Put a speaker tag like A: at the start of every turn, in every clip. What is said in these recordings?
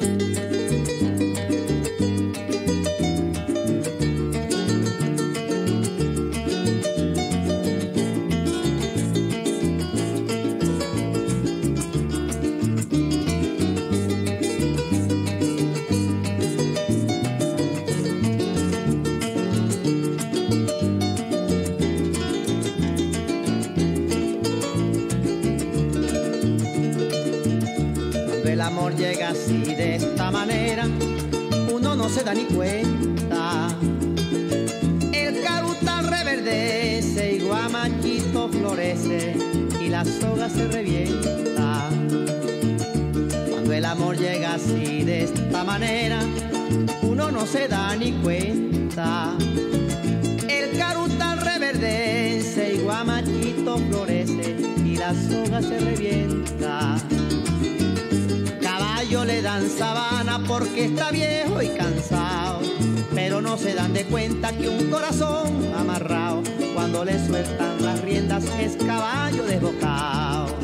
A: se se revienta le dan sabana porque está viejo y cansado, pero no se dan de cuenta que un corazón amarrado, cuando le sueltan las riendas es caballo desbocado.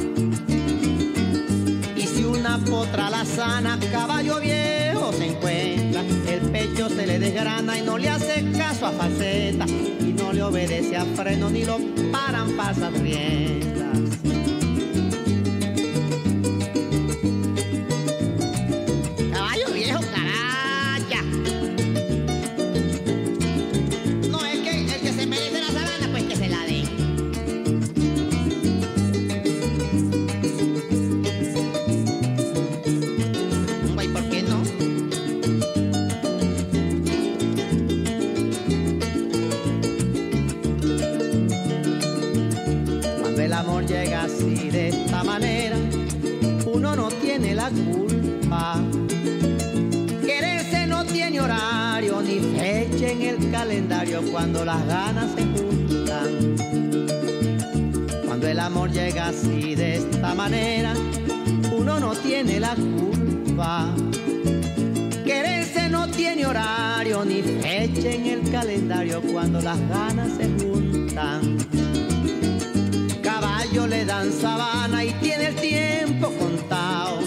A: Y si una potra la sana, caballo viejo se encuentra, el pecho se le desgrana y no le hace caso a faceta, y no le obedece a freno ni lo paran pasas riendas. Uno no tiene la culpa. Quererse no tiene horario ni fecha en el calendario cuando las ganas se juntan. Caballo le dan sabana y tiene el tiempo contado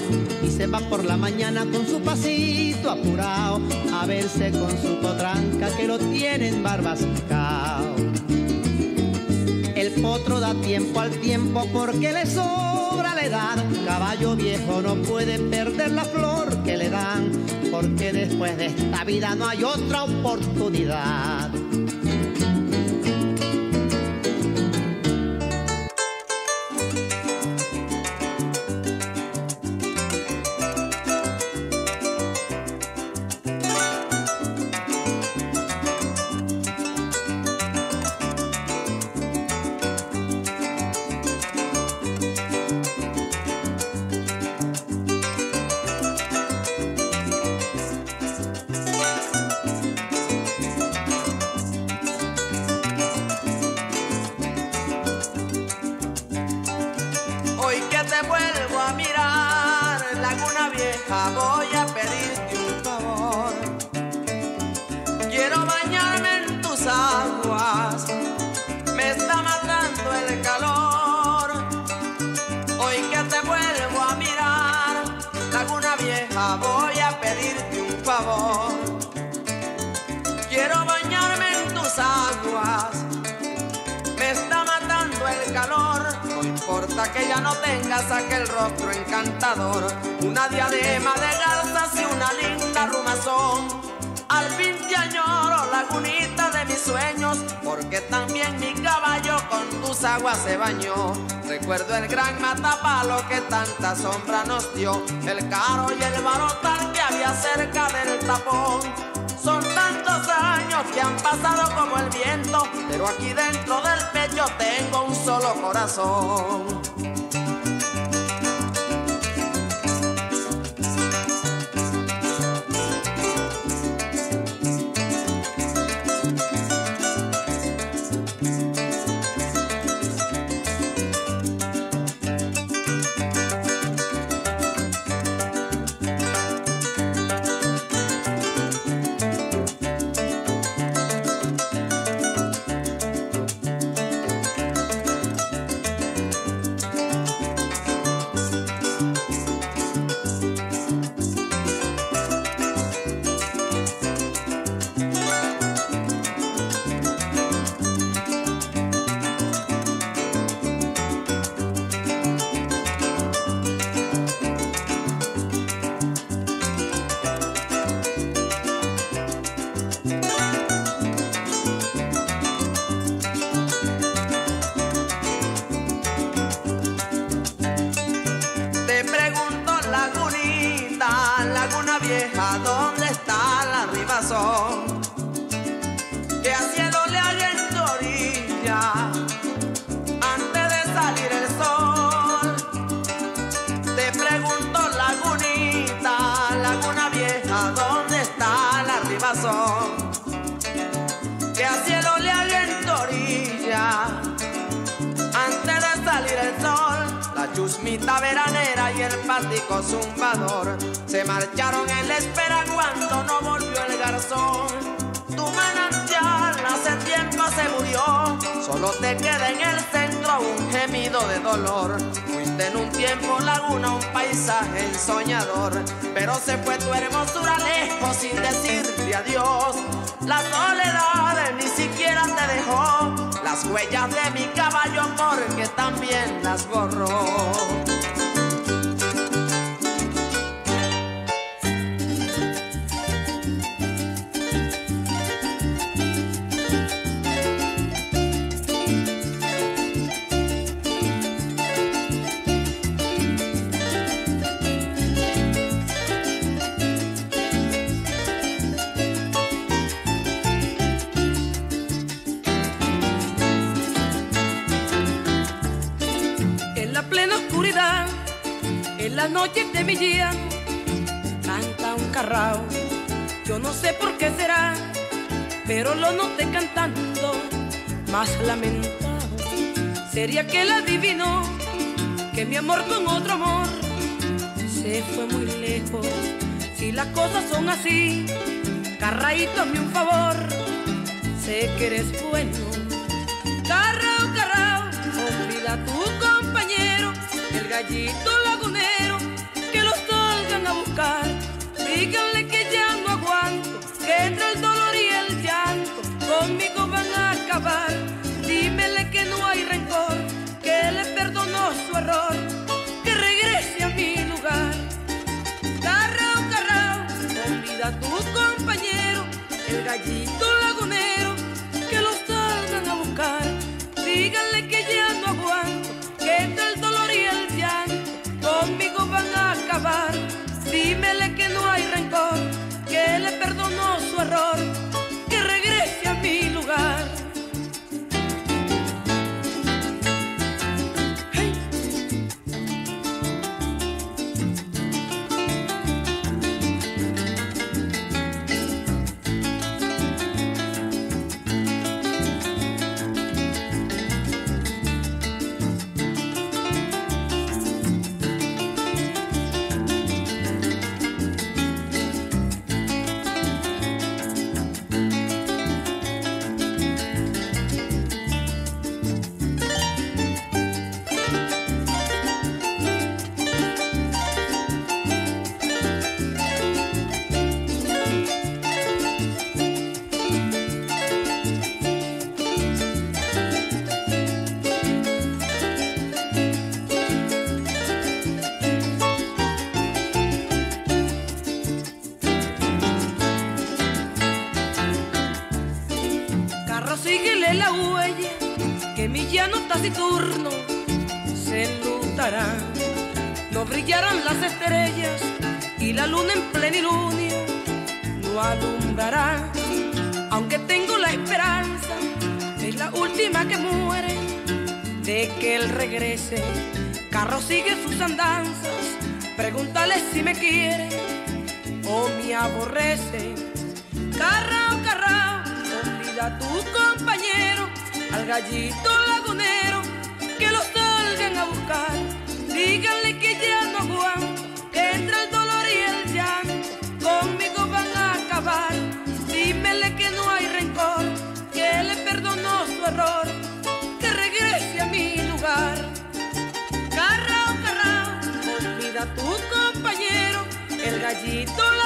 A: se va por la mañana con su pasito apurado a verse con su potranca que lo tienen barbascao. El potro da tiempo al tiempo porque le sobra Caballo viejo no puede perder la flor que le dan porque después de esta vida no hay otra oportunidad.
B: Que ya no tengas aquel rostro encantador, una diadema de garzas y una linda rumazón. Al fin te añoro, lagunita de mis sueños, porque también mi caballo con tus aguas se bañó. Recuerdo el gran matapalo que tanta sombra nos dio, el caro y el barotal que había cerca del tapón. Son tantos años que han pasado como el viento, pero aquí dentro del pecho tengo un solo corazón. Linda veranera y el pático zumbador se marcharon en la espera cuando no volvió el garzón. Tu manantial hace tiempo se murió, solo te queda en el centro un gemido de dolor. Fuiste en un tiempo laguna, un paisaje ensoñador, pero se fue tu hermosura lejos sin decirle adiós. La soledad ni siquiera te dejó las huellas de mi caballo porque también las borró.
C: Las noches de mi día canta un carrao. Yo no sé por qué será, pero lo noté cantando más lamentado. Sería que él adivinó que mi amor con otro amor se fue muy lejos. Si las cosas son así, carraíto, hazme un favor, sé que eres bueno. Carrao, carrao, olvida el gallito lagunero Díganle que ya no aguanto, que entre el dolor y el llanto conmigo van a acabar. Dímele que no hay rencor, que le perdonó su error, que regrese a mi lugar. Carrao, carrao, olvida a tu compañero, el gallito error, se enlutará. No brillarán las estrellas y la luna en plenilunio no alumbrará. Aunque tengo la esperanza, es la última que muere, de que él regrese. Carro sigue sus andanzas, pregúntale si me quiere o me aborrece. Carrao, carrao, olvida a tu compañero, al gallito salgan a buscar. Díganle que ya no aguanto, que entre el dolor y el llanto conmigo van a acabar. Dímele que no hay rencor, que le perdonó su error, que regrese a mi lugar. Carrao, carrao, olvida a tu compañero, el gallito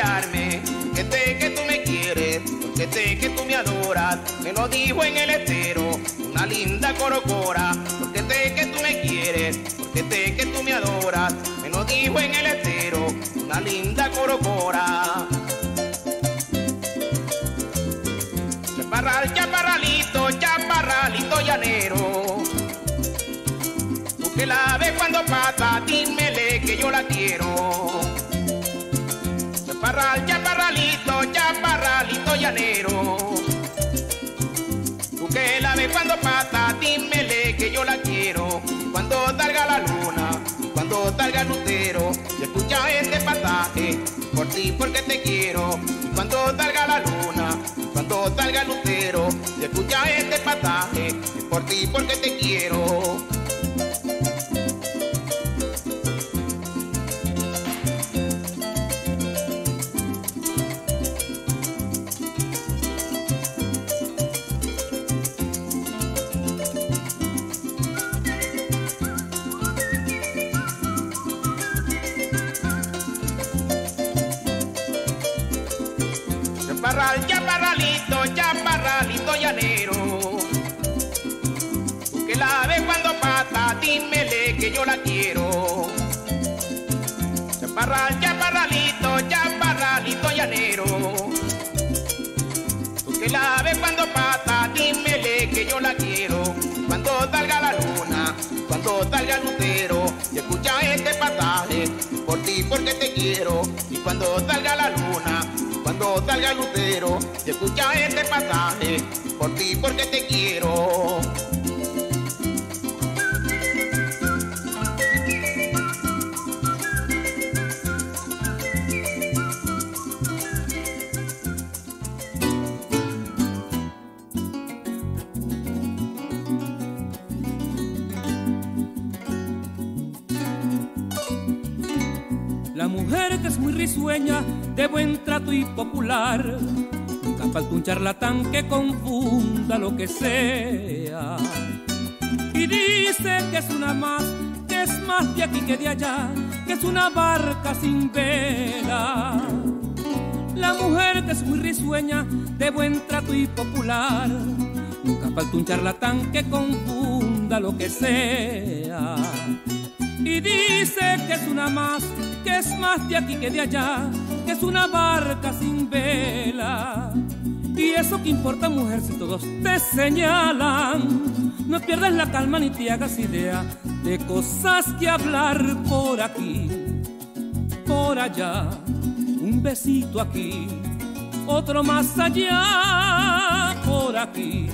D: mirarme.
E: Que sé que tú me quieres, porque sé que tú me adoras. Me lo dijo en el estero, una linda corocora. Porque sé que tú me quieres, porque sé que tú me adoras. Me lo dijo en el estero, una linda corocora. Chaparral, chaparralito, chaparralito llanero. Tú que la ves cuando pasa, dímele que yo la quiero. Llanero. Tú que la ves cuando pasa, dímele que yo la quiero. Cuando salga la luna, cuando salga el lutero, y escucha este pasaje, por ti porque te quiero. Cuando salga la luna, cuando salga el lutero, y escucha este pasaje, por ti porque te quiero. La quiero. Chaparral, chaparralito, chaparralito llanero. Tú que la ves cuando pasa, dímele que yo la quiero. Cuando salga la luna, cuando salga el lutero, y escucha este pasaje, por ti porque te quiero. Y cuando salga la luna, cuando salga el lutero, y escucha este pasaje, por ti porque te quiero.
F: Risueña, de buen trato y popular. Nunca falta un charlatán que confunda lo que sea. Y dice que es una más, que es más de aquí que de allá, que es una barca sin vela. La mujer que es muy risueña, de buen trato y popular. Nunca falta un charlatán que confunda lo que sea. Y dice que es una más, que es más de aquí que de allá, que es una barca sin vela. Y eso que importa, mujer, si todos te señalan. No pierdas la calma ni te hagas idea de cosas que hablar por aquí, por allá. Un besito aquí, otro más allá, por aquí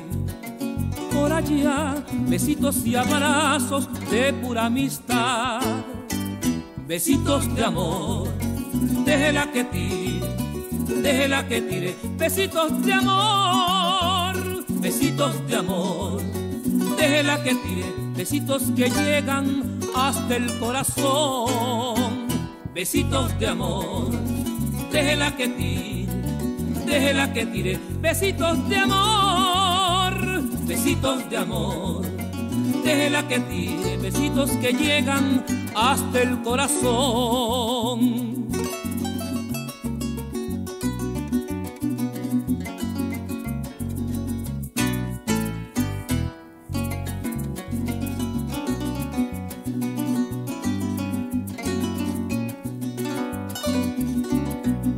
F: por allá, besitos y abrazos de pura amistad, besitos de amor, déjela que tire, déjela que tire, besitos de amor, besitos de amor, déjela que tire, besitos que llegan hasta el corazón, besitos de amor, déjela que tire, déjela que tire, besitos de amor, besitos de amor, déjela que tire, besitos que llegan hasta el corazón.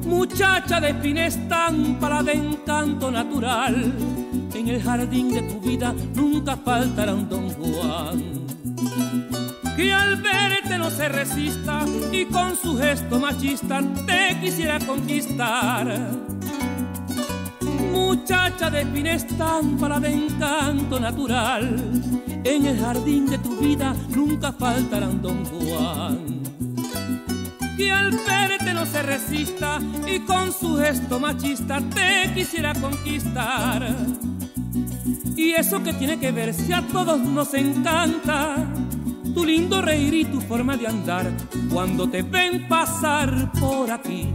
F: Muchacha de fina estampa, de encanto natural, en el jardín de tu vida nunca faltará un don Juan. Que al verte no se resista y con su gesto machista te quisiera conquistar. Muchacha de fina estampa, de encanto natural, en el jardín de tu vida nunca faltará un don Juan que al verte no se resista y con su gesto machista te quisiera conquistar. Y eso que tiene que ver si a todos nos encanta, tu lindo reír y tu forma de andar cuando te ven pasar por aquí,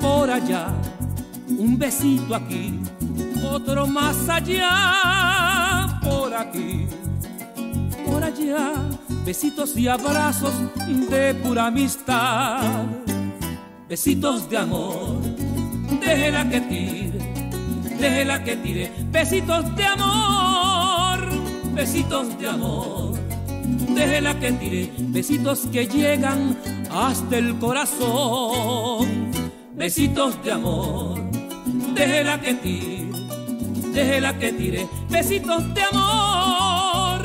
F: por allá, un besito aquí, otro más allá, por aquí, por allá besitos y abrazos de pura amistad, besitos de amor, déjela que tire, déjela que tire, besitos de amor, besitos de amor, déjela que tire, besitos que llegan hasta el corazón, besitos de amor, déjela que tire, déjela que tire, besitos de amor,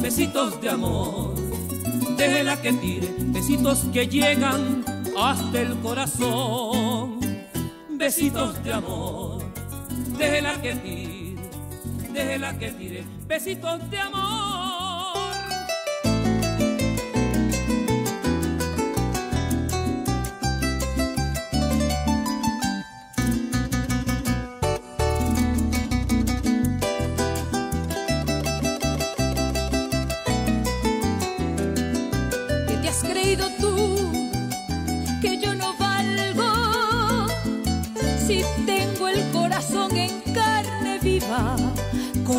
F: besitos de amor, déjela que tire, besitos que llegan hasta el corazón, besitos de amor, déjela que tire, déjela que tire, besitos de amor.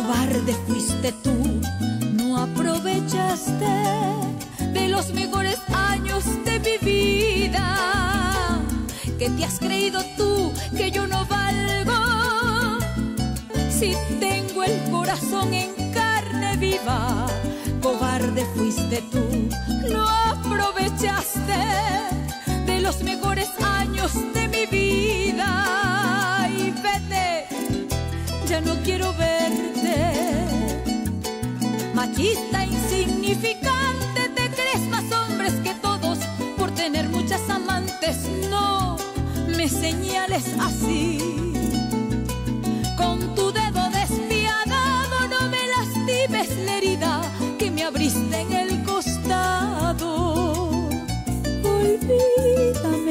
G: Cobarde fuiste tú, no aprovechaste de los mejores años de mi vida. Que te has creído tú que yo no valgo si tengo el corazón en carne viva. Cobarde fuiste tú, no aprovechaste de los mejores años de mi vida. Y vete, ya no quiero verte Machista insignificante, te crees más hombres que todos por tener muchas amantes. No me señales así.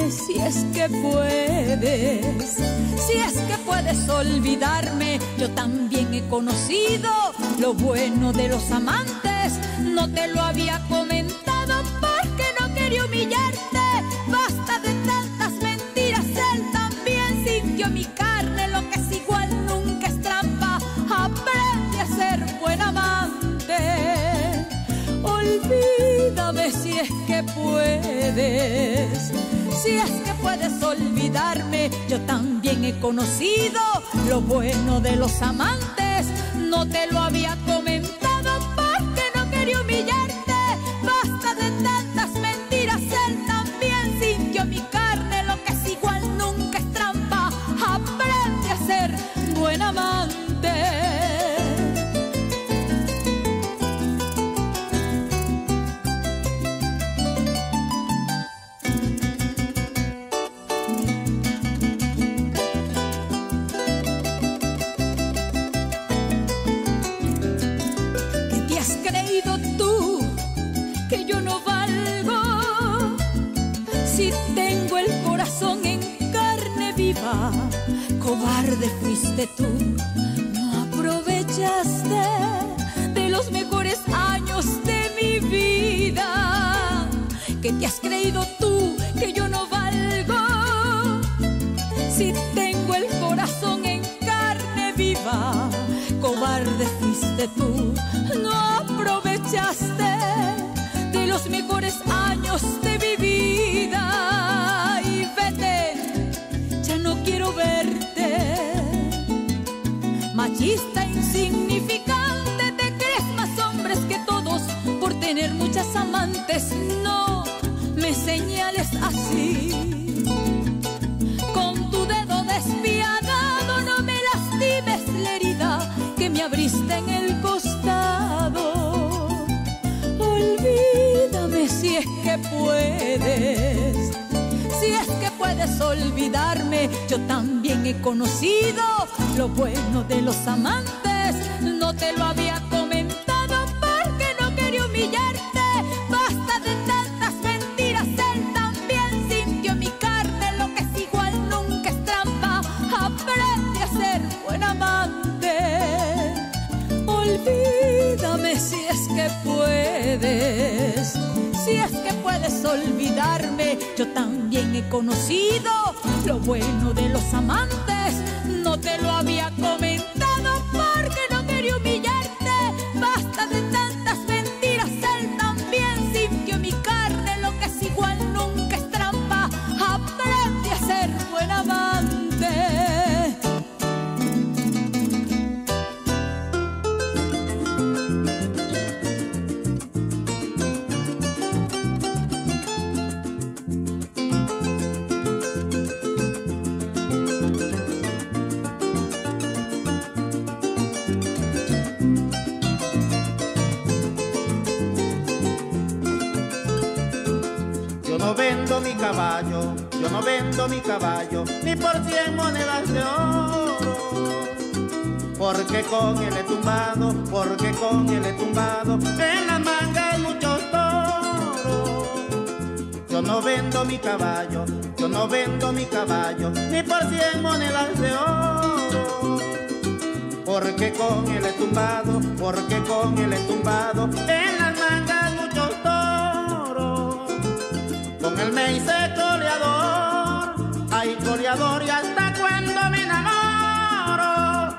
G: Si es que puedes, si es que puedes olvidarme. Yo también he conocido lo bueno de los amantes no te lo había comentado porque no quería humillarte. Basta de tantas mentiras, él también sintió mi carne. Lo que es igual nunca es trampa. Aprende a ser buen amante. Olvídame si es que puedes. Si es que puedes olvidarme, yo también he conocido lo bueno de los amantes. No te lo había señales así. Con tu dedo despiadado no me lastimes la herida que me abriste en el costado. Olvídame si es que puedes si es que puedes olvidarme, yo también he conocido lo bueno de los amantes. No te lo había Si es que puedes olvidarme, yo también he conocido lo bueno de los amantes. No te lo había comentado
A: vendo mi caballo, ni por cien monedas de oro. Porque con él he tumbado, porque con él he tumbado, en la manga muchos toros. Yo no vendo mi caballo, yo no vendo mi caballo, ni por cien monedas de oro. Porque con él he tumbado, porque con él he tumbado, en las mangas muchos toros. Con él me coleador y hasta cuando me enamoro.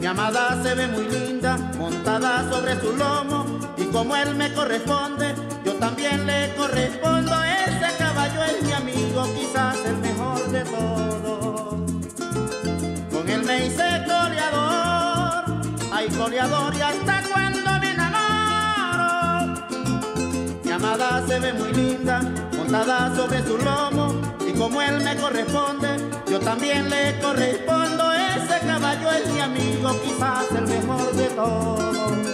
A: Mi amada se ve muy linda, montada sobre su lomo, y como él me corresponde, yo también le correspondo. Ese caballo es mi amigo, quizás el mejor de todos. Con él me hice coleador, ay coleador y hasta cuando me enamoro. Mi amada se ve muy linda, montada sobre su lomo, como él me corresponde, yo también le correspondo. Ese caballo es mi amigo, quizás el mejor de todos.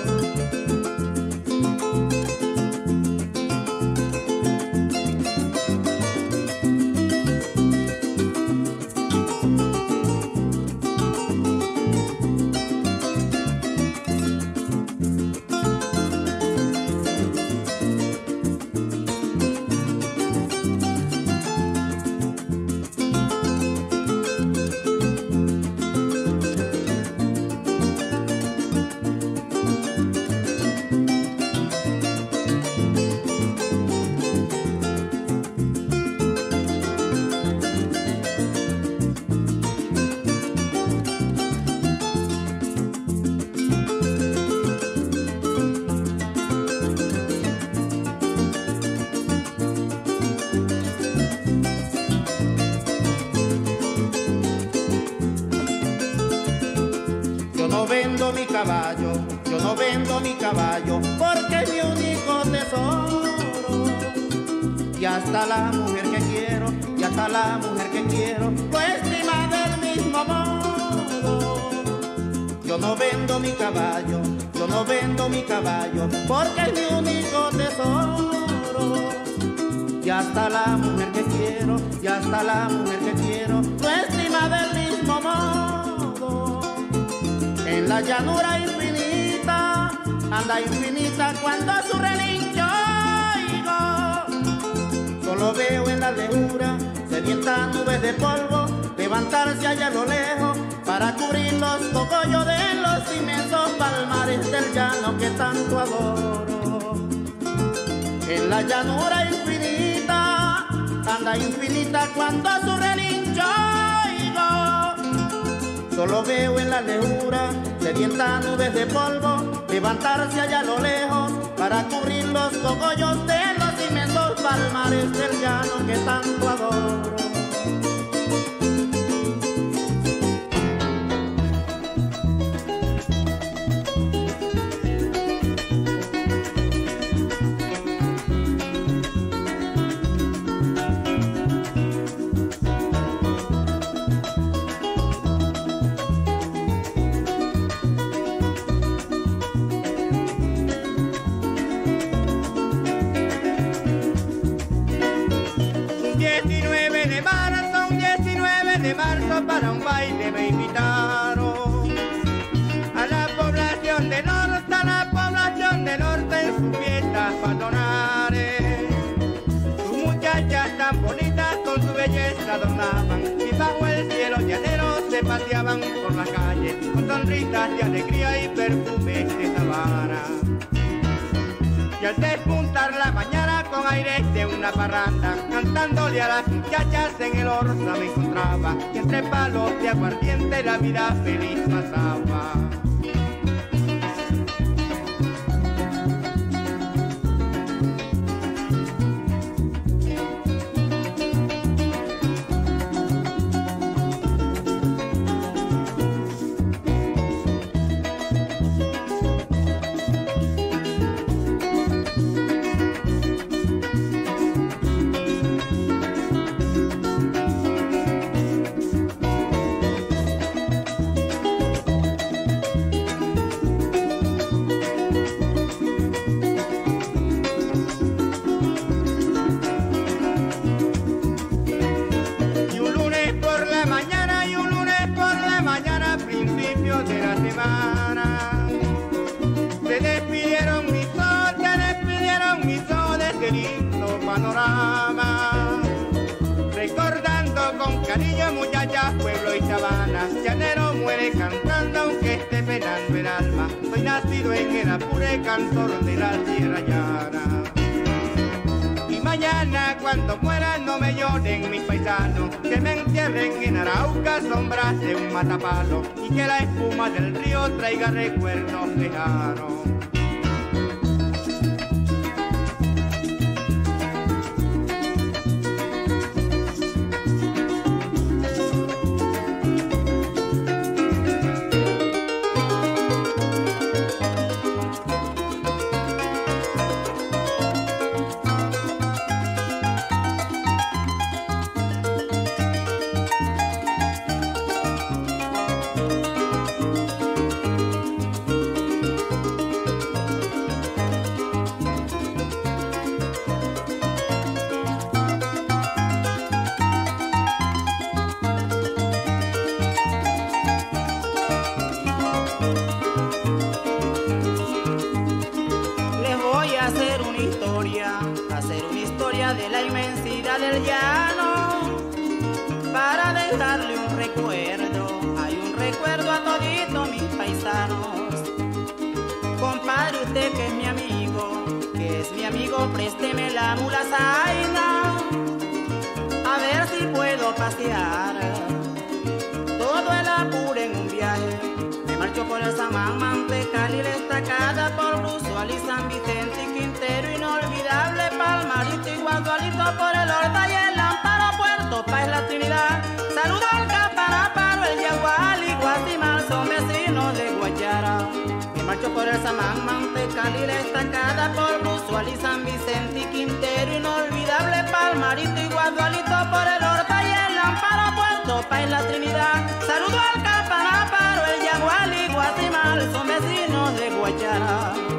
A: Hasta la mujer que quiero, y hasta la mujer que quiero, lo estima del mismo modo. Yo no vendo mi caballo, yo no vendo mi caballo, porque es mi único tesoro. Y hasta la mujer que quiero, y hasta la mujer que quiero, lo estima del mismo modo. En la llanura infinita, anda infinita cuando su relincho Solo veo en la lejura sedientas nubes de polvo levantarse allá a lo lejos para cubrir los cogollos de los inmensos palmares del llano que tanto adoro. En la llanura infinita, anda infinita cuando su relincho oigo. Solo veo en la lejura sedientas nubes de polvo levantarse allá a lo lejos para cubrir los cogollos de palmares del llano que tanto adoro.
H: De alegría y perfumes de sabana. Y al despuntar la mañana con aires de una parranda, cantándole a las muchachas en el orza me encontraba, y entre palos de aguardiente la vida feliz pasaba. Cuando muera no me lloren mis paisanos, que me entierren en Arauca sombras de un matapalo y que la espuma del río traiga recuerdos lejanos. Chacamán, Mantecal y la Estacada, Polvo, Suárez, San Vicente y Quintero, inolvidable Palmarito y Guadualito por el Horta y el Lámpara, Puerto Pa' la Trinidad. Saludo
I: al Capanaparo, el Yagual y Guasimal, son vecinos de Guachara.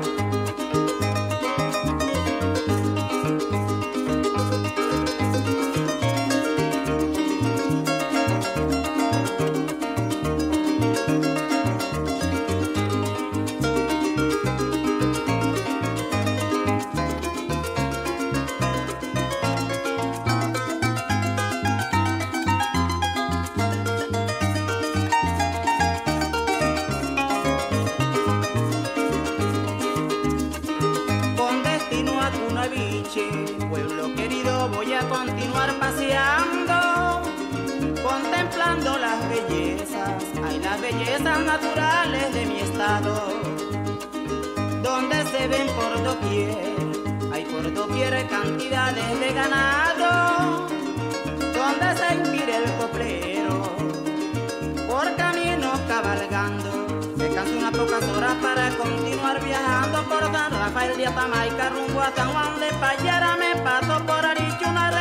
I: bellezas naturales de mi estado, donde se ven por doquier, hay por doquier cantidades de ganado, donde se inspira el coplero, por caminos cabalgando, se cansa unas pocas horas para continuar viajando por San Rafael de Atamaica rumbo a San Juan de Payara, me paso
A: por Arichunara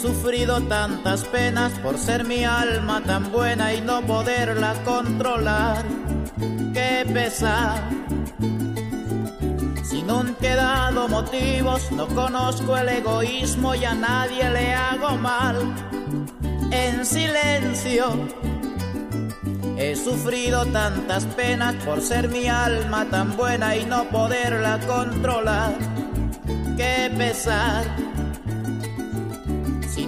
A: sufrido tantas penas por ser mi alma tan buena y no poderla controlar. Qué pesar. Si no han quedado motivos, no conozco el egoísmo y a nadie le hago mal. En silencio. He sufrido tantas penas por ser mi alma tan buena y no poderla controlar. Qué pesar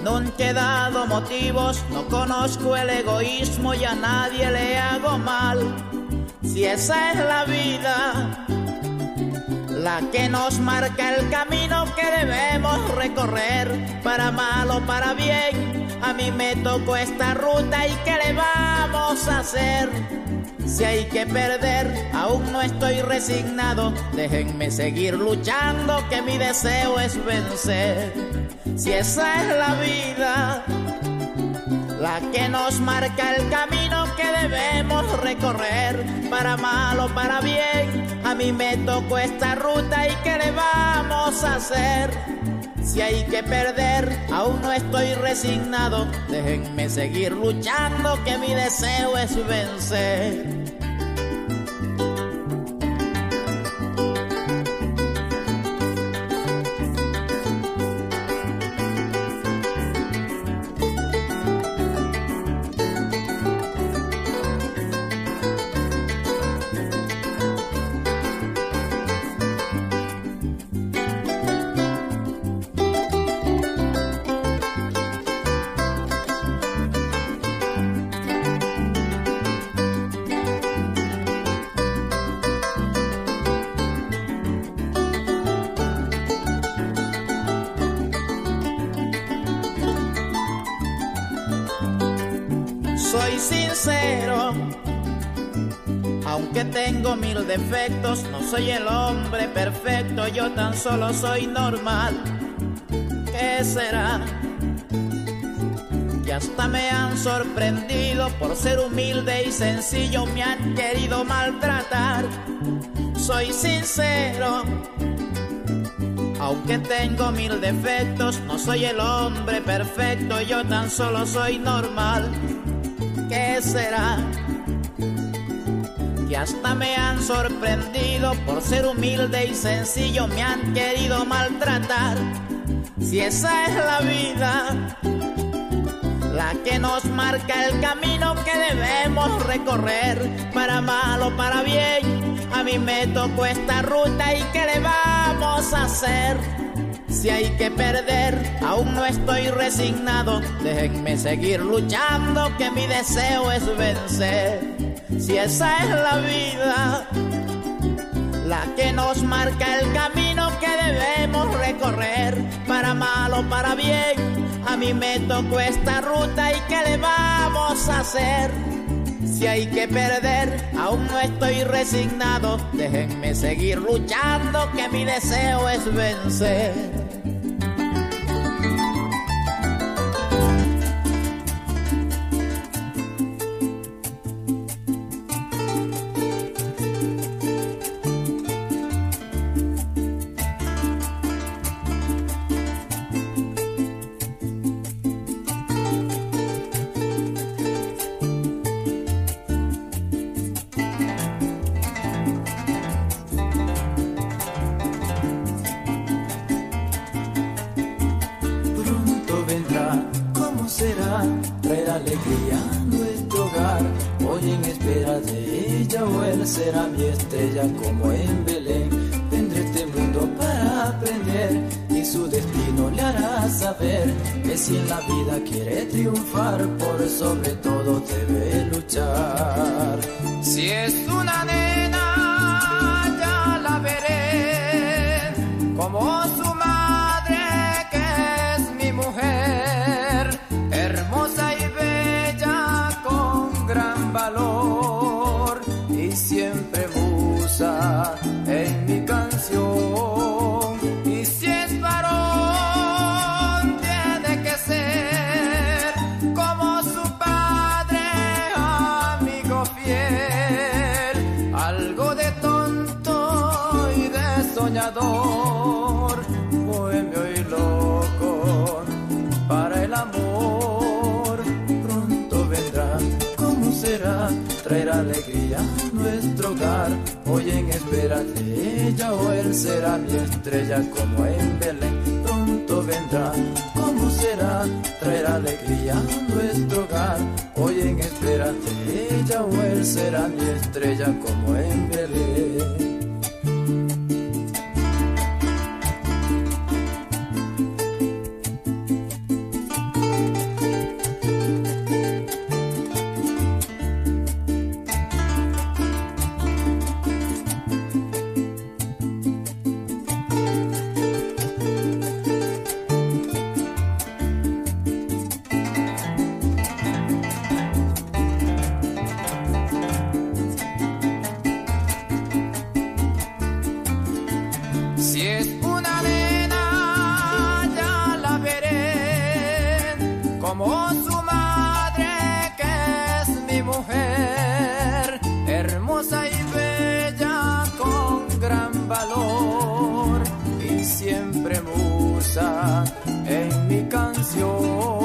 A: no han quedado motivos, no conozco el egoísmo y a nadie le hago mal. Si esa es la vida, la que nos marca el camino que debemos recorrer, para mal o para bien, A mí me tocó esta ruta y ¿qué le vamos a hacer? Si hay que perder, aún no estoy resignado. Déjenme seguir luchando, que mi deseo es vencer. Si esa es la vida, la que nos marca el camino que debemos recorrer, para mal o para bien. A mí me tocó esta ruta y ¿qué le vamos a hacer? Si hay que perder, aún no estoy resignado. Déjenme seguir luchando, que mi deseo es vencer. Defectos, no soy el hombre perfecto, yo tan solo soy normal. ¿Qué será? Y hasta me han sorprendido por ser humilde y sencillo, me han querido maltratar. Soy sincero, aunque tengo mil defectos, no soy el hombre perfecto, yo tan solo soy normal. ¿Qué será? Y hasta me han sorprendido por ser humilde y sencillo, me han querido maltratar. Si esa es la vida, la que nos marca el camino que debemos recorrer, para mal o para bien, a mí me tocó esta ruta y ¿qué le vamos a hacer? Si hay que perder, aún no estoy resignado. Déjenme seguir luchando, que mi deseo es vencer si esa es la vida, la que nos marca el camino que debemos recorrer, para mal o para bien, a mí me tocó esta ruta y ¿qué le vamos a hacer? Si hay que perder, aún no estoy resignado, déjenme seguir luchando, que mi deseo es vencer.
J: canción.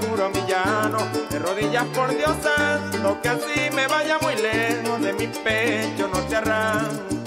J: Juro mi llano, de rodillas por Dios santo, que así me vaya muy lejos de mi pecho, no te arranco.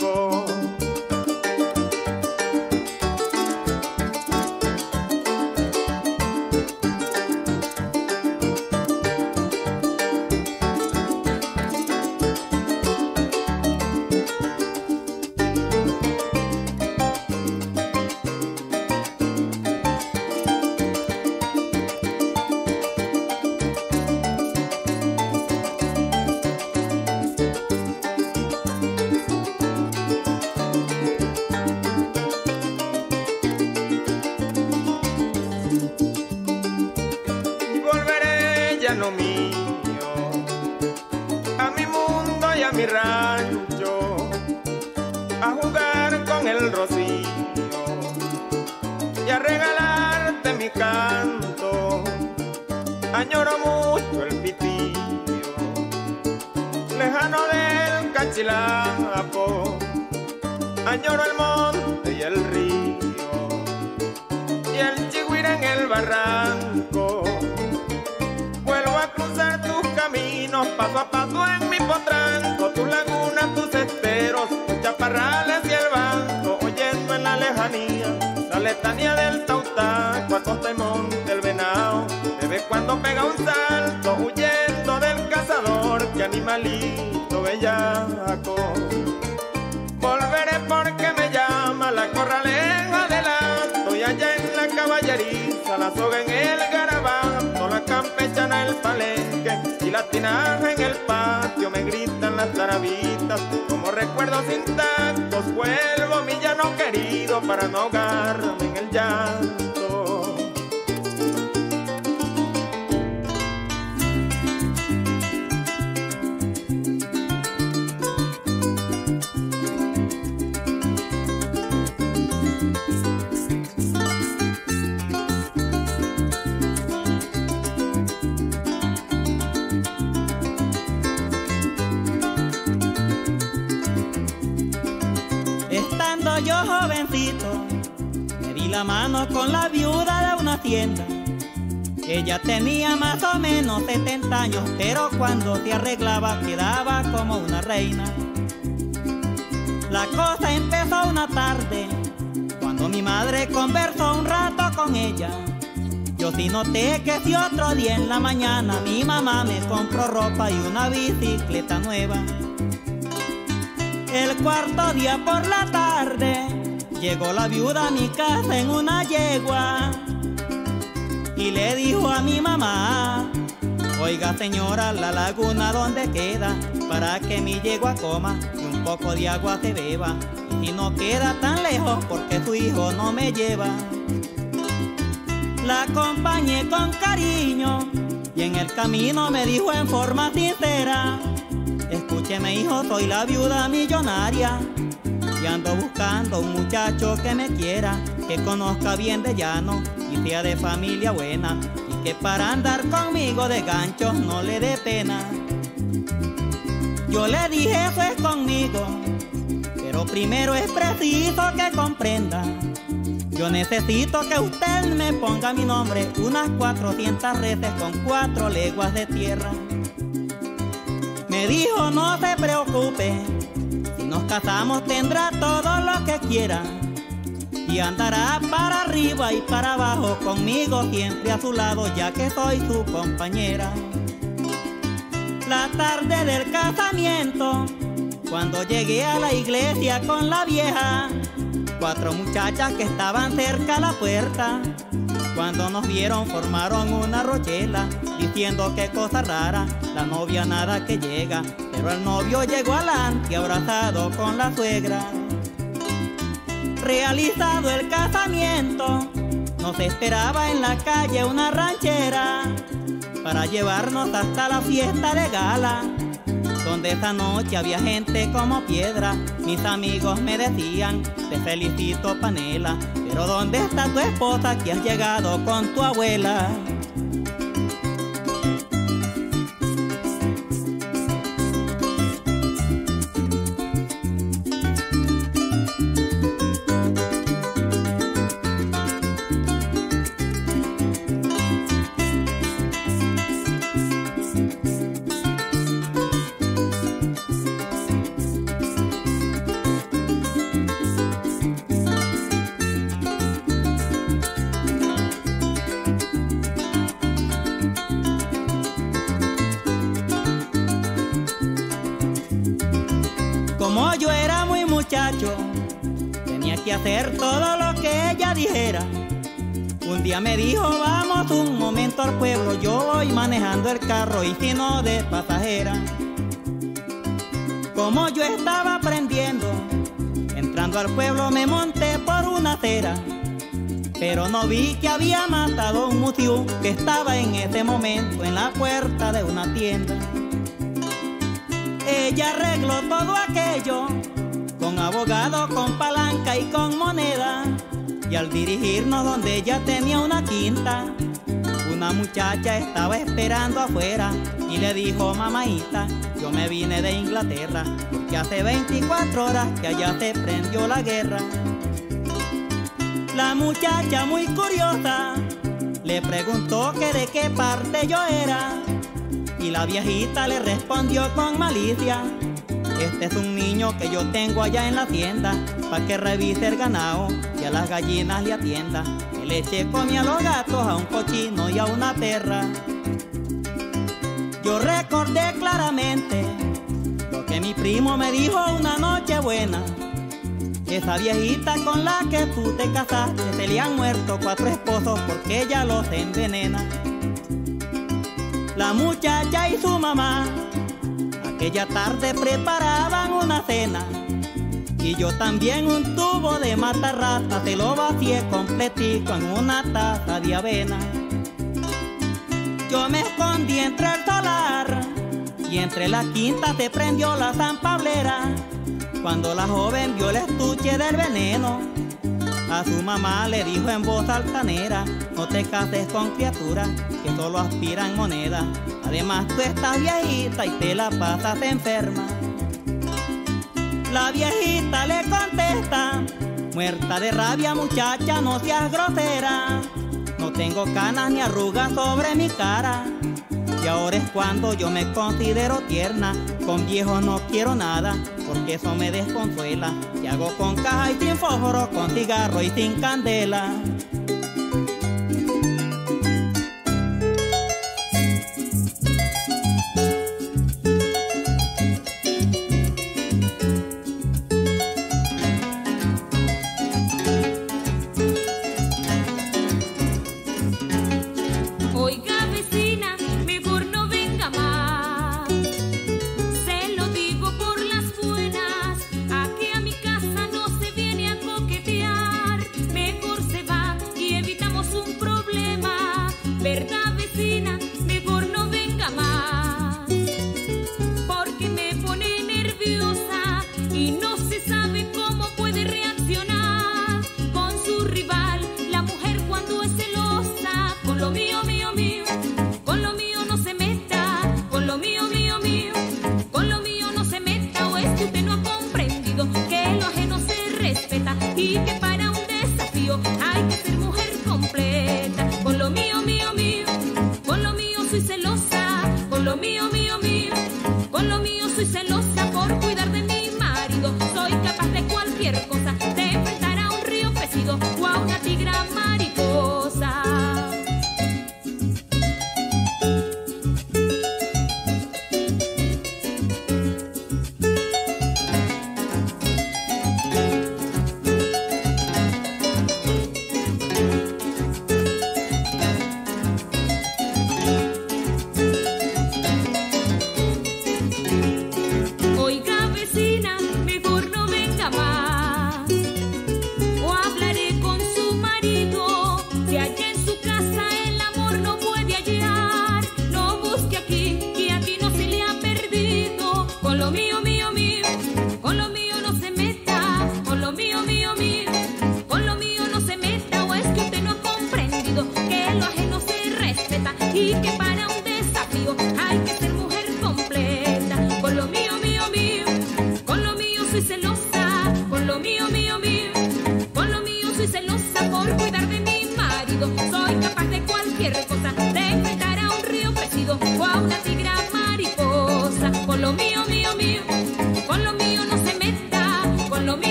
K: Yo sí noté que si otro día en la mañana mi mamá me compró ropa y una bicicleta nueva. El cuarto día por la tarde llegó la viuda a mi casa en una yegua y le dijo a mi mamá, oiga señora, la laguna donde queda para que mi yegua coma y un poco de agua se beba y no queda tan lejos porque su hijo no me lleva. La acompañé con cariño y en el camino me dijo en forma sincera, escúcheme hijo, soy la viuda millonaria y ando buscando un muchacho que me quiera, que conozca bien de llano y sea de familia buena y que para andar conmigo de ganchos no le dé pena. Yo le dije eso es conmigo, pero primero es preciso que comprenda. Yo necesito que usted me ponga mi nombre unas 400 reses con cuatro leguas de tierra. Me dijo no se preocupe, si nos casamos tendrá todo lo que quiera y andará para arriba y para abajo conmigo siempre a su lado ya que soy su compañera. La tarde del casamiento, cuando llegué a la iglesia con la vieja, cuatro muchachas que estaban cerca a la puerta Cuando nos vieron formaron una rochela, diciendo que cosa rara, la novia nada que llega, pero el novio llegó adelante abrazado con la suegra. Realizado el casamiento, nos esperaba en la calle una ranchera para llevarnos hasta la fiesta de gala donde esa noche había gente como piedra. Mis amigos me decían, te felicito panela, pero ¿dónde está tu esposa que has llegado con tu abuela? Hacer todo lo que ella dijera. Un día me dijo, vamos un momento al pueblo, yo voy manejando el carro y si no de pasajera. Como yo estaba aprendiendo, entrando al pueblo me monté por una acera. Pero no vi que había matado un mutiú que estaba en ese momento en la puerta de una tienda. Ella arregló todo aquello abogado, con palanca y con moneda. Y al dirigirnos donde ella tenía una quinta, una muchacha estaba esperando afuera y le dijo, mamaita, yo me vine de Inglaterra, porque hace 24 horas que allá se prendió la guerra. La muchacha muy curiosa le preguntó que de qué parte yo era y la viejita le respondió con malicia este es un niño que yo tengo allá en la tienda, pa' que revise el ganado y a las gallinas le atienda. Que leche come a los gatos, a un cochino y a una perra. Yo recordé claramente lo que mi primo me dijo una noche buena. Esa viejita con la que tú te casaste se le han muerto cuatro esposos porque ella los envenena. La muchacha y su mamá Aquella tarde preparaban una cena y yo también un tubo de matarrata te lo vacié completico en una taza de avena. Yo me escondí entre el solar y entre la quinta se prendió la zampablera. Cuando la joven vio el estuche del veneno, a su mamá le dijo en voz altanera, no te cases con criaturas que solo aspiran moneda. Además tú estás viejita y te la pasas enferma. La viejita le contesta, muerta de rabia muchacha, no seas grosera. No tengo canas ni arrugas sobre mi cara. Y ahora es cuando yo me considero tierna. Con viejos no quiero nada, porque eso me desconsuela. Y hago con caja y sin fósforo, con cigarro y sin candela.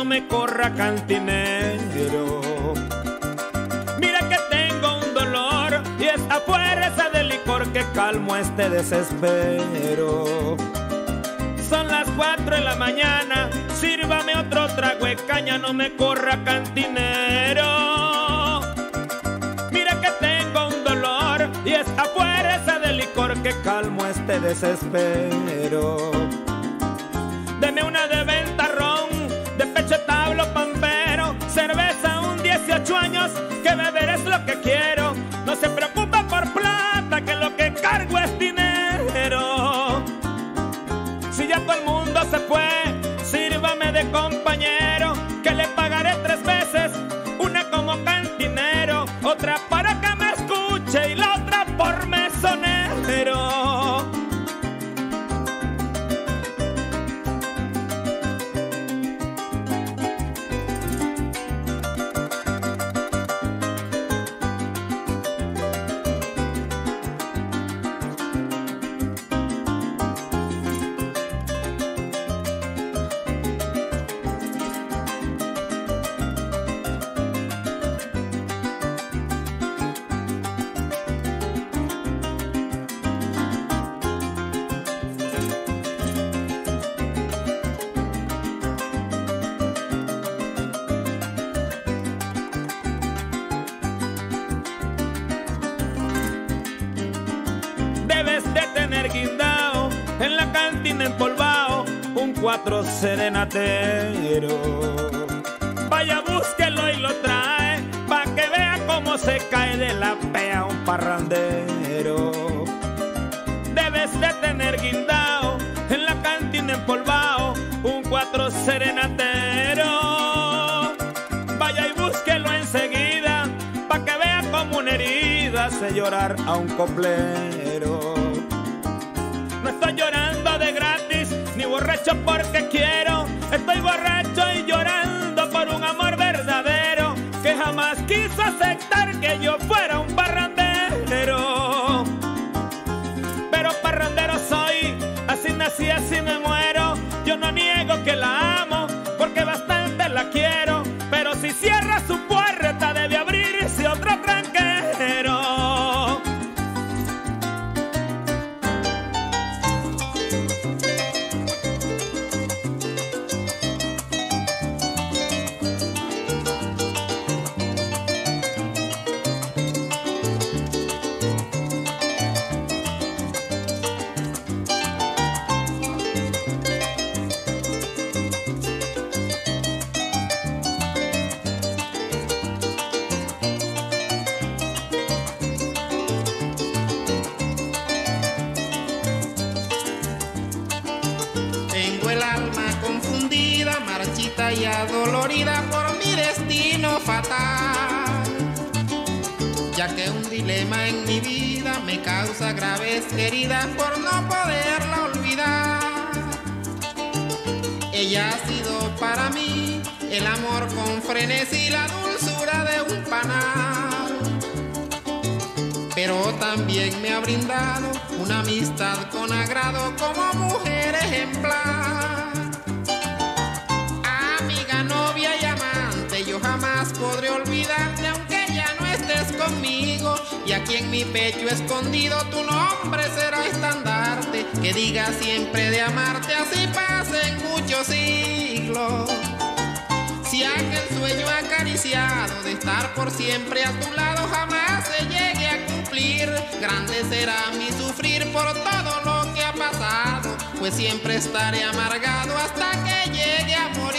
L: No me corra cantinero. Mira que tengo un dolor y es fuerza de licor que calmo este desespero. Son las cuatro de la mañana, sírvame otro trago de caña, no me corra cantinero. Mira que tengo un dolor y es fuerza de licor que calmo este desespero. Deme una de que beber es lo que quiero. No se preocupa por plata, que lo que cargo es dinero. Si ya todo el mundo se fue, sírvame de compañero, que le pagaré tres veces, una como cantinero, otra cuatro serenatero. Vaya, búsquelo y lo trae, pa' que vea cómo se cae de la pea un parrandero. Debes de tener guindao en la cantina empolvao, un cuatro serenatero. Vaya y búsquelo enseguida, pa' que vea como una herida hace llorar a un coplero. Borracho porque quiero. Estoy borracho y llorando por un amor verdadero que jamás quiso aceptar que yo fuera un parrandero. Pero parrandero soy, así nací, así me muero. Yo no niego que la amo porque bastante la quiero.
A: Ella ha sido para mí el amor con frenesí, la dulzura de un panal, pero también me ha brindado una amistad con agrado como mujer ejemplar. podré olvidarte aunque ya no estés conmigo. Y aquí en mi pecho escondido tu nombre será estandarte. Que diga siempre de amarte, así pasen muchos siglos. Si aquel sueño acariciado de estar por siempre a tu lado jamás se llegue a cumplir, grande será mi sufrir por todo lo que ha pasado, pues siempre estaré amargado hasta que llegue a morir.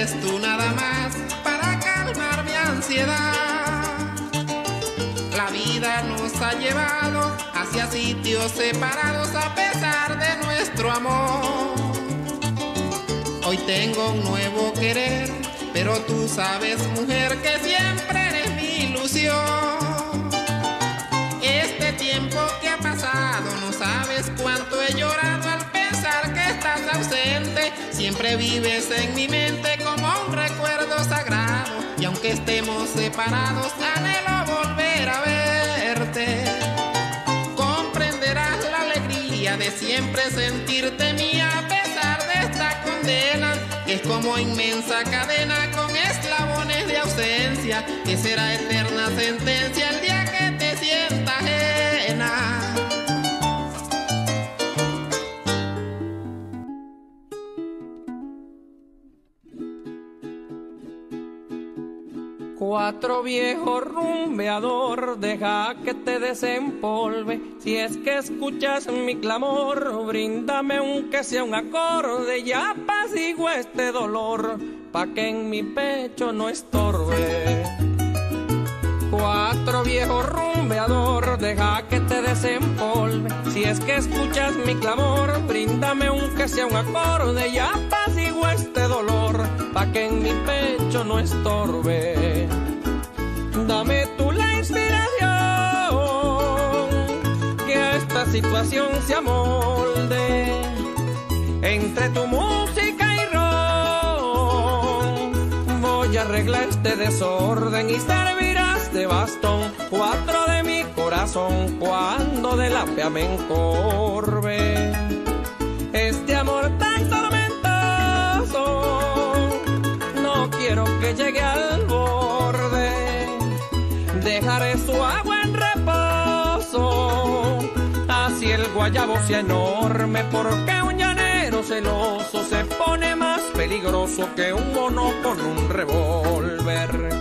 A: Estés tú nada más para calmar mi ansiedad. La vida nos ha llevado hacia sitios separados a pesar de nuestro amor. Hoy tengo un nuevo querer, pero tú sabes, mujer, que siempre eres mi ilusión. Este tiempo que ha pasado, no sabes cuánto he llorado Siempre vives en mi mente como un recuerdo sagrado. Y aunque estemos separados, anhelo volver a verte. Comprenderás la alegría de siempre sentirte mía a pesar de esta condena, que es como inmensa cadena con eslabones de ausencia, que será eterna sentencia el día que te sientas ajena.
M: Cuatro viejos rumbeador, deja que te desempolve. Si es que escuchas mi clamor, bríndame aunque sea un acorde. Ya apacigüe este dolor, pa' que en mi pecho no estorbe. Cuatro viejos rumbeador, deja que te desempolve. Si es que escuchas mi clamor, bríndame aunque sea un acorde. Ya apacigüe este dolor, pa' que en mi pecho no estorbe. Dame tú la inspiración que a esta situación se amolde entre tu música y ron. Voy a arreglar este desorden y servirás de bastón cuatro de mi corazón cuando de la me encorve. Que llegue al borde. Dejaré su agua en reposo. Así el guayabo sea enorme porque un llanero celoso se pone más peligroso que un mono con un revólver.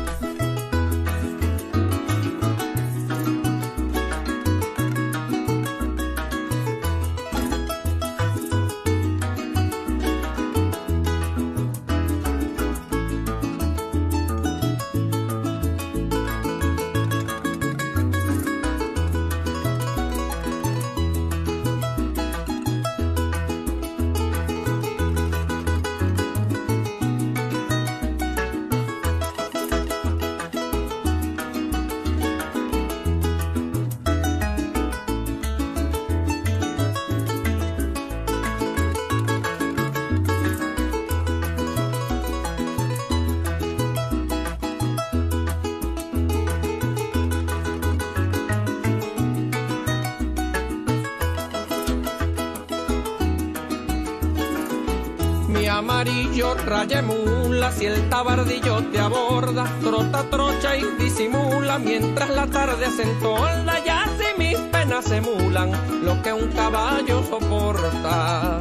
M: Si el tabardillo te aborda, trota, trocha y disimula, mientras la tarde se entolda, ya mis penas emulan lo que un caballo soporta.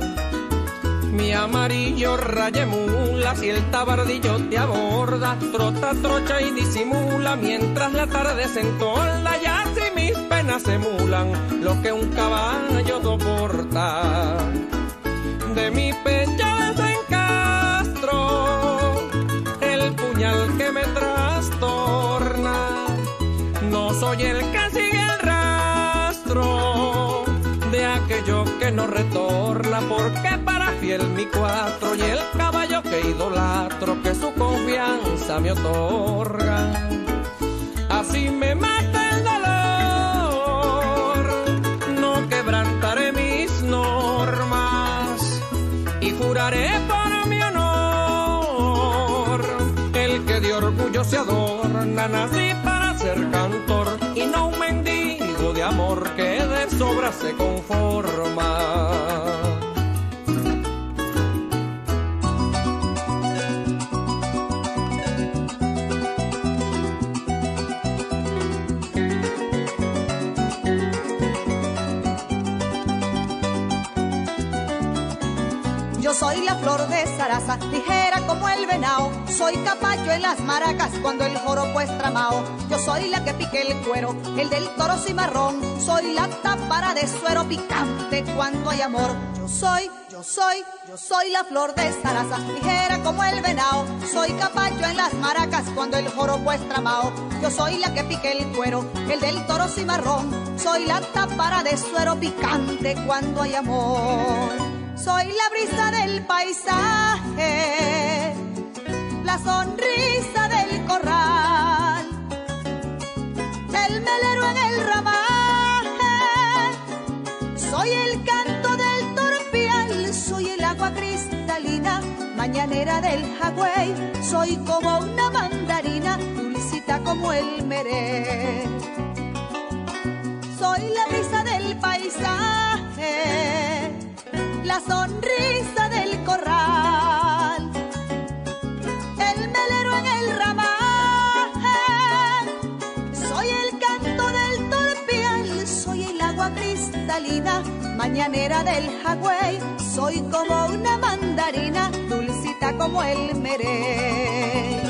M: Mi amarillo raya mula, si el tabardillo te aborda, trota, trocha y disimula, mientras la tarde se entolda, ya mis penas emulan lo que un caballo soporta. De mi pecho soy el que sigue el rastro de aquello que no retorna, porque para fiel mi cuatro y el caballo que idolatro, que su confianza me otorga. Así me mata el dolor, no quebrantaré mis normas y juraré por mi honor el que de orgullo se adorna. Nací para ser cantor y no un mendigo de amor que de sobra se conforma.
N: El. Soy capacho en las maracas cuando el joropo es tramao. Yo soy la que pique el cuero, el del toro cimarrón. Soy la tapara de suero picante cuando hay amor. Yo soy, yo soy, yo soy la flor de zaraza, ligera como el venao. Soy capacho en las maracas cuando el joropo es tramao. Yo soy la que pique el cuero, el del toro cimarrón. Soy la tapara de suero picante cuando hay amor. Soy la brisa del paisaje, la sonrisa del corral, el melero en el ramaje. Soy el canto del torpial, soy el agua cristalina, mañanera del jagüey. Soy como una mandarina, dulcita como el meré. Soy la brisa del paisaje la sonrisa del corral, mañanera del jagüey, soy como una mandarina, dulcita como el meré.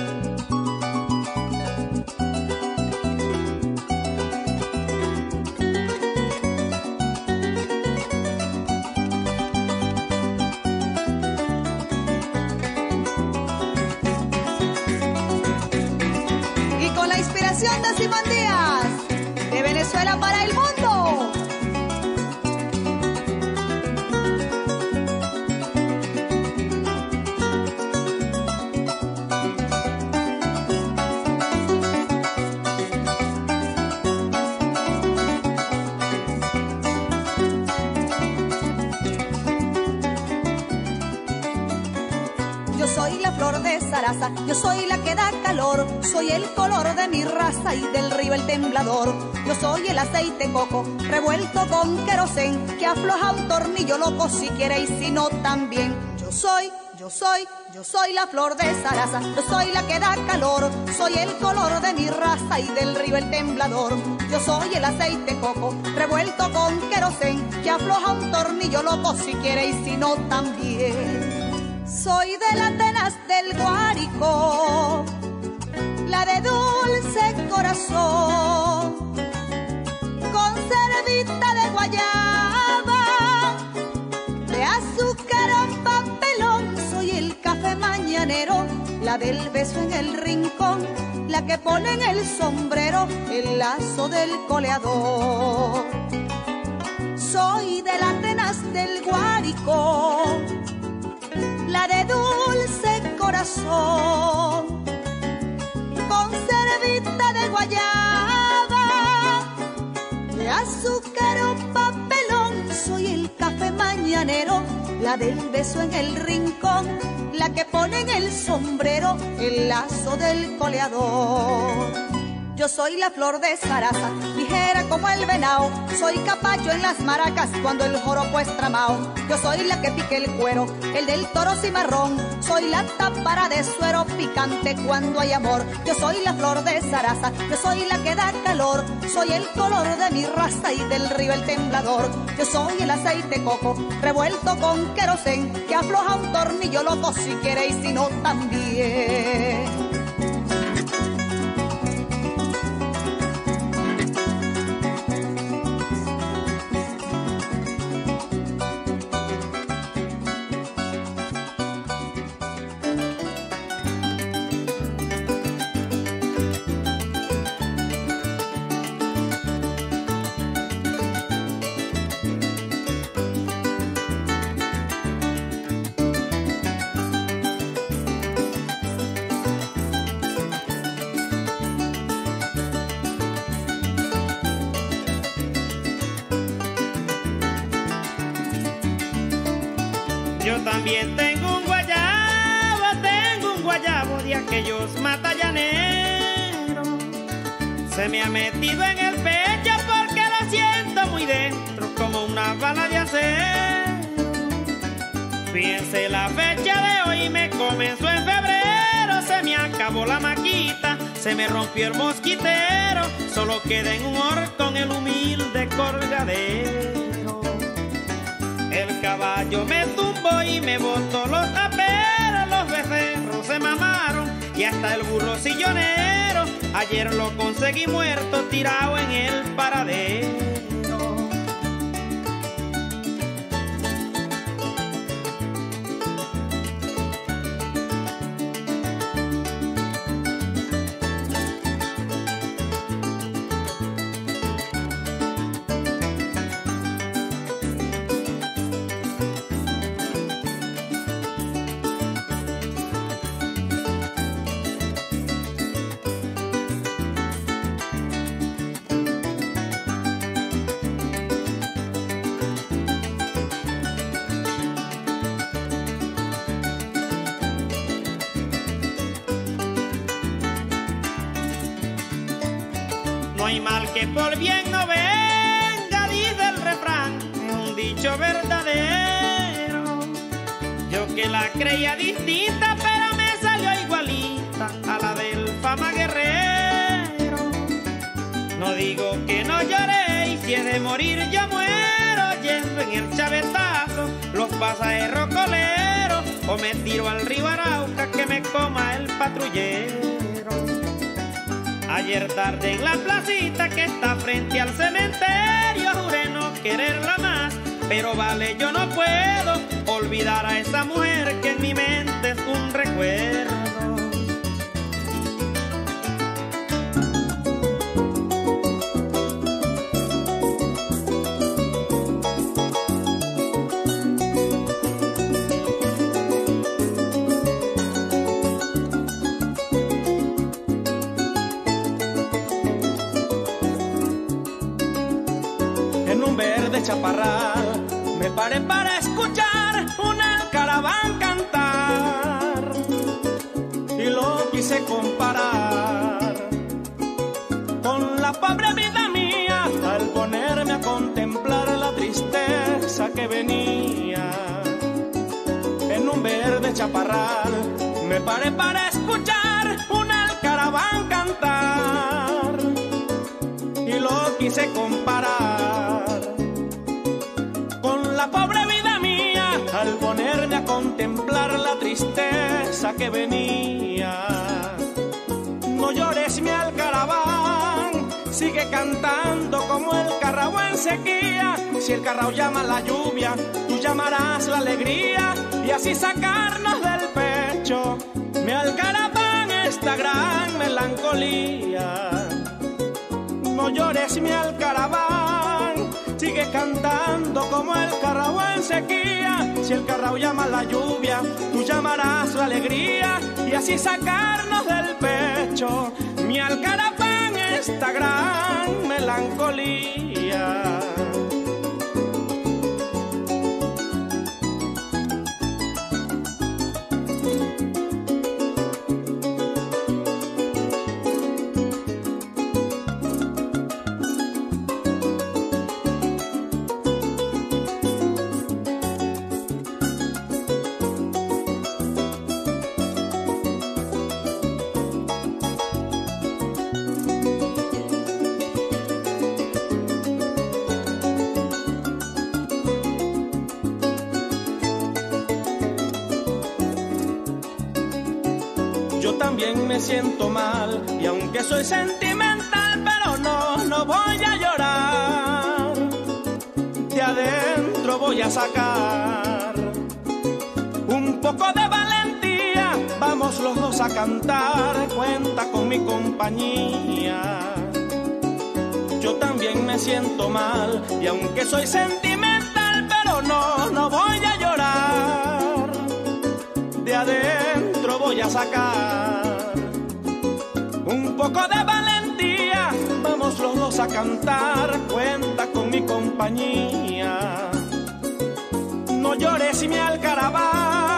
N: Yo soy la que da calor, soy el color de mi raza y del río el temblador. Yo soy el aceite coco, revuelto con querosén, que afloja un tornillo loco si quiere y si no también. Yo soy, yo soy, yo soy la flor de zaraza, yo soy la que da calor, soy el color de mi raza y del río el temblador. Yo soy el aceite coco, revuelto con querosén, que afloja un tornillo loco si quiere y si no también. Soy de las Atenas del Guárico, la de dulce corazón, con cervita de guayaba, de azúcar o papelón. Soy el café mañanero, la del beso en el rincón, la que pone en el sombrero el lazo del coleador. Soy de las Atenas del Guárico la de dulce corazón, con cervita de guayaba, de azúcar o papelón, soy el café mañanero, la del beso en el rincón, la que pone en el sombrero el lazo del coleador. Yo soy la flor de zaraza, ligera como el venao. Soy capacho en las maracas cuando el joropo es tramao. Yo soy la que pique el cuero, el del toro cimarrón. Soy la tapara de suero picante cuando hay amor. Yo soy la flor de zaraza, yo soy la que da calor. Soy el color de mi raza y del río el temblador. Yo soy el aceite coco, revuelto con querosén, que afloja un tornillo loco si quiere y si no también.
H: Me ha metido en el pecho porque lo siento muy dentro como una bala de acero. Fíjense la fecha de hoy, me comenzó en febrero, se me acabó la maquita, se me rompió el mosquitero, solo queda en un horcón el humilde colgadero. El caballo me tumbó y me botó los taperos, los becerros se mamaron y hasta el burro sillonero ayer lo conseguí muerto tirado en el por bien no venga, dice el refrán, un dicho verdadero. Yo que la creía distinta, pero me salió igualita a la del fama guerrero. No digo que no lloré y si es de morir yo muero, yendo en el chavetazo los pasajeros coleros, o me tiro al río Arauca que me coma el patrullero. Ayer tarde en la placita que está frente al cementerio juré no quererla más, pero vale, yo no puedo olvidar a esa mujer que en mi mente es un me paré para escuchar un alcaraván cantar y lo quise comparar la pobre vida mía al ponerme a contemplar la tristeza que venía. No llores mi alcaraván, sigue cantando como el carrao en sequía. Si el carrao llama la lluvia, tú llamarás la alegría y así sacarnos del pecho esta gran melancolía. No llores mi alcaraván sigue cantando como el carrao en sequía. Si el carrao llama la lluvia, tú llamarás la alegría y así sacarnos del pecho mi alcaraván esta gran melancolía. Y aunque soy sentimental, pero no, no voy a llorar. De adentro voy a sacar un poco de valentía. Vamos los dos a cantar, cuenta con mi compañía. Yo también me siento mal y aunque soy sentimental, pero no, no voy a llorar. De adentro voy a sacar a cantar, cuenta con mi compañía. No llores mi alcaraván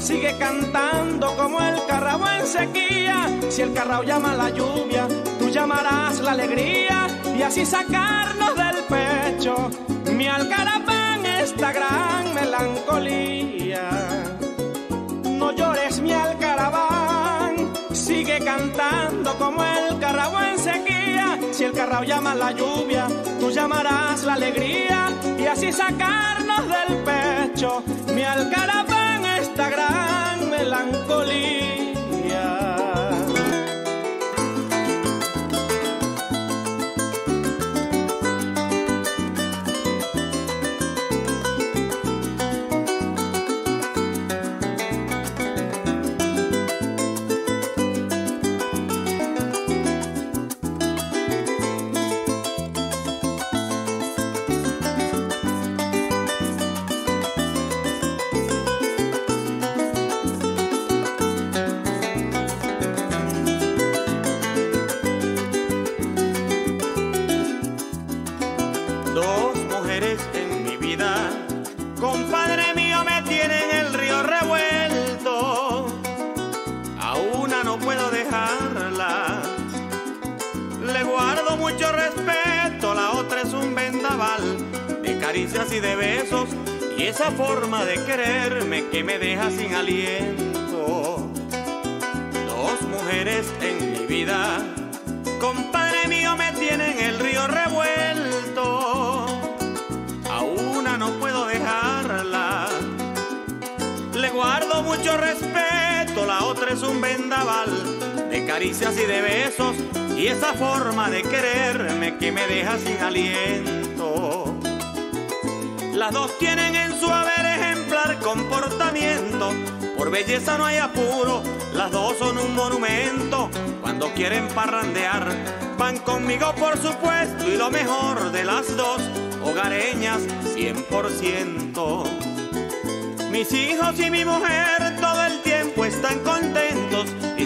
H: sigue cantando como el carrao en sequía. Si el carrao llama la lluvia, tú llamarás la alegría y así sacarnos del pecho mi alcaraván esta gran melancolía. No llores mi alcaraván, sigue cantando como el carrao en sequía. Si el carrao llama la lluvia, tú llamarás la alegría y así sacarnos del pecho mi alcaraván
O: esta gran melancolía. Mucho respeto, la otra es un vendaval de caricias y de besos y esa forma de quererme que me deja sin aliento. Dos mujeres en mi vida, compadre mío, me tienen el río revuelto. A una no puedo dejarla. Le guardo mucho respeto, la otra es un vendaval de caricias y de besos y esa forma de quererme que me deja sin aliento. Las dos tienen en su haber ejemplar comportamiento. Por belleza no hay apuro, las dos son un monumento. Cuando quieren parrandear, van conmigo por supuesto y lo mejor de las dos, hogareñas 100%. Mis hijos y mi mujer todo el tiempo están contentos.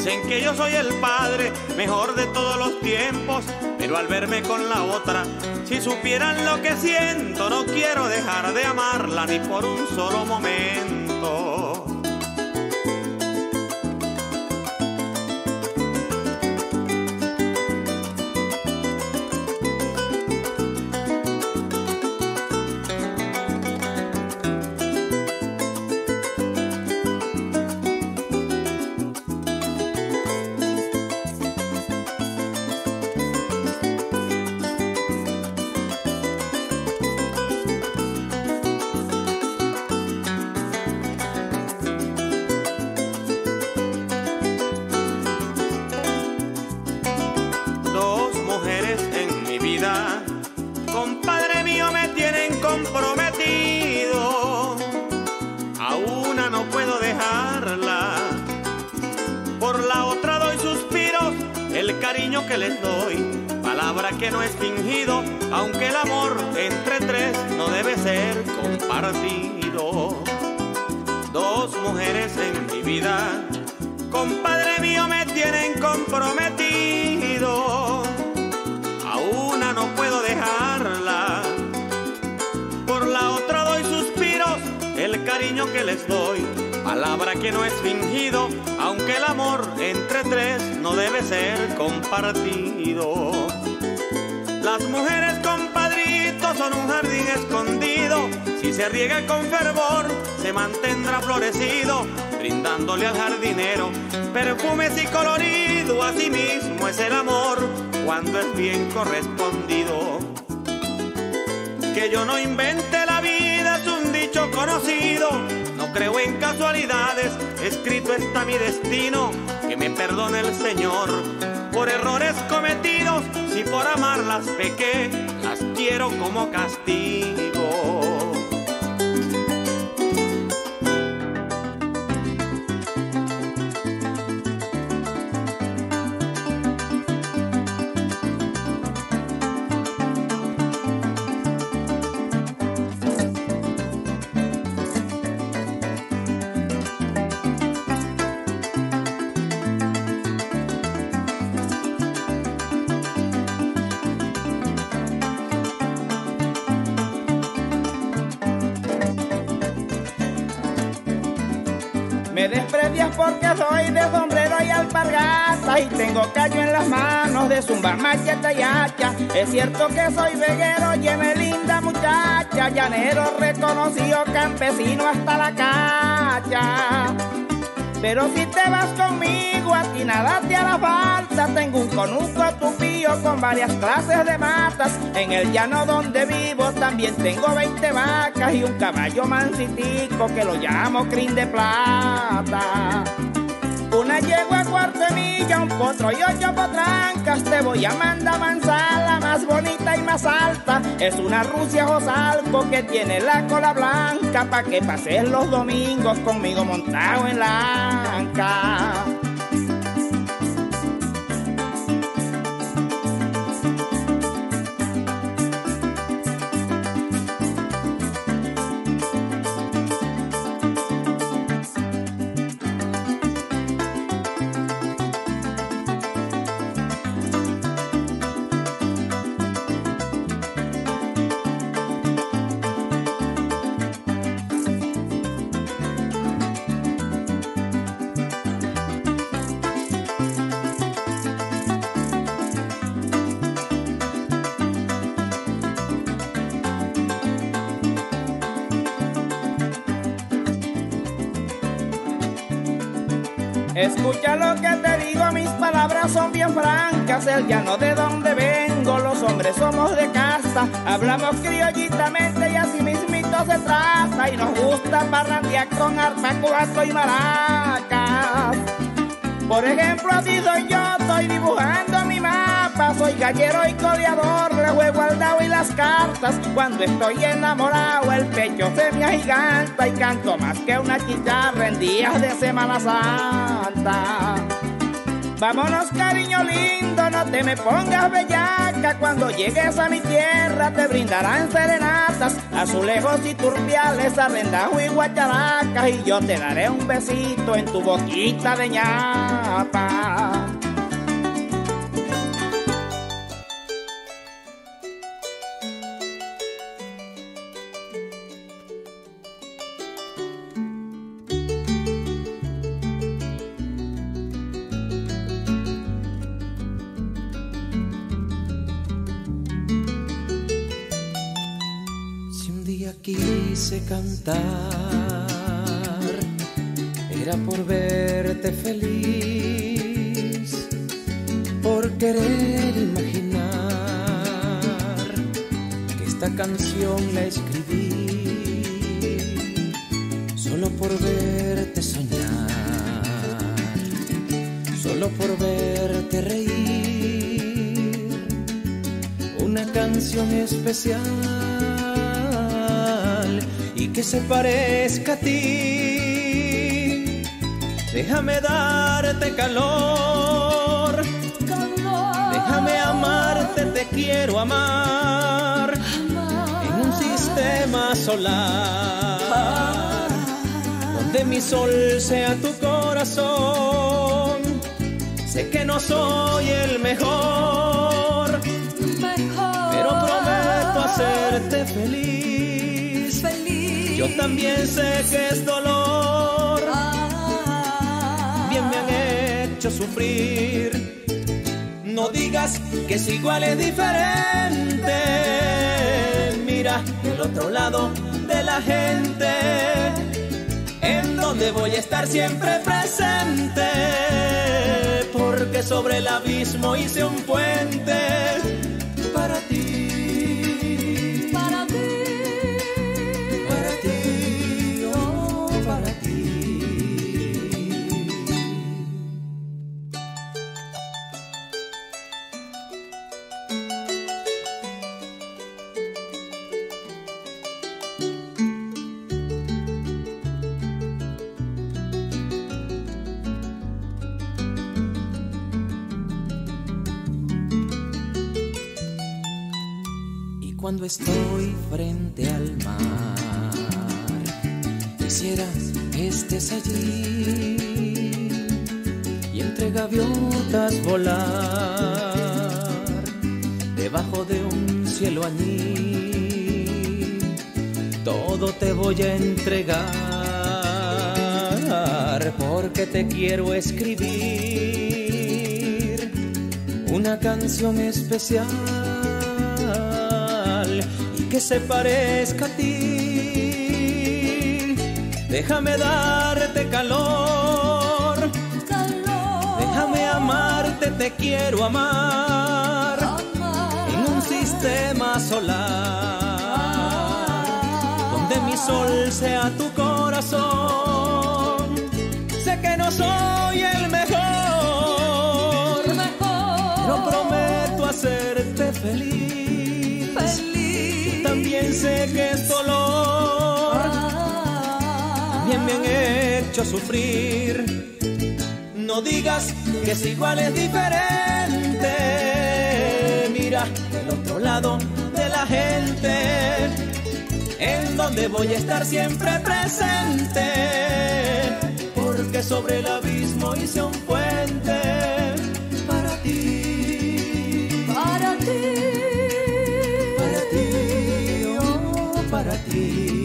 O: Dicen que yo soy el padre mejor de todos los tiempos. Pero al verme con la otra, si supieran lo que siento, no quiero dejar de amarla ni por un solo momento. Perfumes y colorido. Así mismo es el amor cuando es bien correspondido. Que yo no invente la vida es un dicho conocido. No creo en casualidades, escrito está mi destino. Que me perdone el Señor por errores cometidos. Si por amarlas pequé, las quiero como castigo.
A: Alpargata y tengo callo en las manos de zumba, macheta y. Es cierto que soy veguero, lleve linda muchacha, llanero reconocido, campesino hasta la cacha. Pero si te vas conmigo, a ti nada te hará falta. Tengo un conuco tupío con varias clases de matas. En el llano donde vivo también tengo 20 vacas y un caballo mansitico que lo llamo crin de plata. Una yegua cuarto milla, un potro y ocho potrancas. Te voy a mandar manzala más bonita y más alta. Es una Rusia Josalco que tiene la cola blanca. Pa' que pases los domingos conmigo montado en la anca. Francas. El llano de donde vengo, los hombres somos de casta. Hablamos criollitamente y así mismito se trata. Y nos gusta parrandear con arpa, cuatro y maracas. Por ejemplo, así soy yo, estoy dibujando mi mapa. Soy gallero y coleador, le juego al dado y las cartas. Cuando estoy enamorado, el pecho se me agiganta y canto más que una chicharra en días de Semana Santa. Vámonos, cariño lindo, no te me pongas bellaca. Cuando llegues a mi tierra te brindarán serenatas, azulejos y turbiales, arrendajo y guacharacas. Y yo te daré un besito en tu boquita de ñapa.
P: Era por verte feliz, por querer imaginar que esta canción la escribí, solo por verte soñar, solo por verte reír, una canción especial se parezca a ti. Déjame darte calor, déjame amarte, te quiero amar en un sistema solar donde mi sol sea tu corazón. Sé que no soy el mejor, pero prometo hacerte feliz. Yo también sé que es dolor. Bien me han hecho sufrir. No digas que es igual, es diferente. Mira el otro lado de la gente, en donde voy a estar siempre presente. Porque sobre el abismo hice un puente Todo te voy a entregar porque te quiero escribir una canción especial y que se parezca a ti. Déjame darte calor, solamente te quiero amar, en un sistema solar, mi sol sea tu corazón. Sé que no soy el mejor, no prometo hacerte feliz. También sé que es dolor, también me han hecho sufrir. No digas que es igual, es diferente. Mira el otro lado de la gente, en donde voy a estar siempre presente. Porque sobre el abismo hice un puente para ti.
G: Para ti.
P: Para ti, oh, para ti.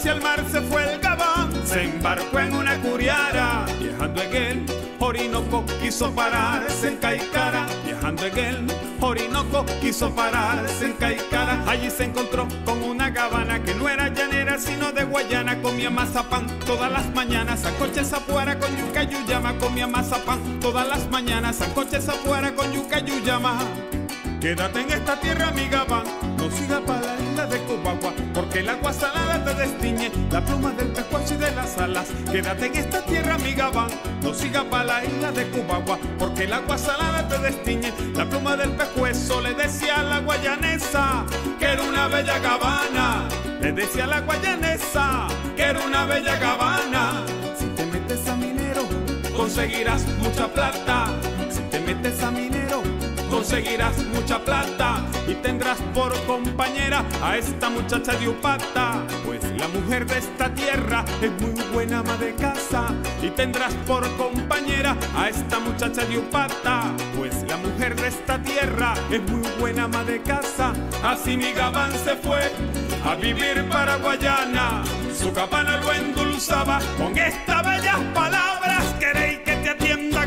L: Hacia el mar se fue el Gabán, se embarcó en una curiara. Viajando en el Orinoco quiso pararse en Caicara. Viajando en el Orinoco quiso pararse en Caicara. Allí se encontró con una gabana que no era llanera sino de Guayana. Comía mazapán todas las mañanas. Sancoche zapuara con yuca yuyama. Comía mazapán todas las mañanas. Sancoche zapuara con yuca yuyama. Quédate en esta tierra, mi gabán, no siga para la isla de Cubagua, porque el agua salada te destiñe, la pluma del pescuezo y de las alas. Quédate en esta tierra, mi gabán, no siga para la isla de Cubagua, porque el agua salada te destiñe, la pluma del pescuezo. Le decía a la guayanesa que era una bella gabana, le decía a la guayanesa que era una bella gabana. Si te metes a minero, conseguirás mucha plata. Si te metes a minero, conseguirás mucha plata y tendrás por compañera a esta muchacha de Upata. Pues la mujer de esta tierra es muy buena ama de casa y tendrás por compañera a esta muchacha de Upata. Pues la mujer de esta tierra es muy buena ama de casa. Así mi gabán se fue a vivir para Guayana. Su cabana lo endulzaba con estas bellas palabras. Queréis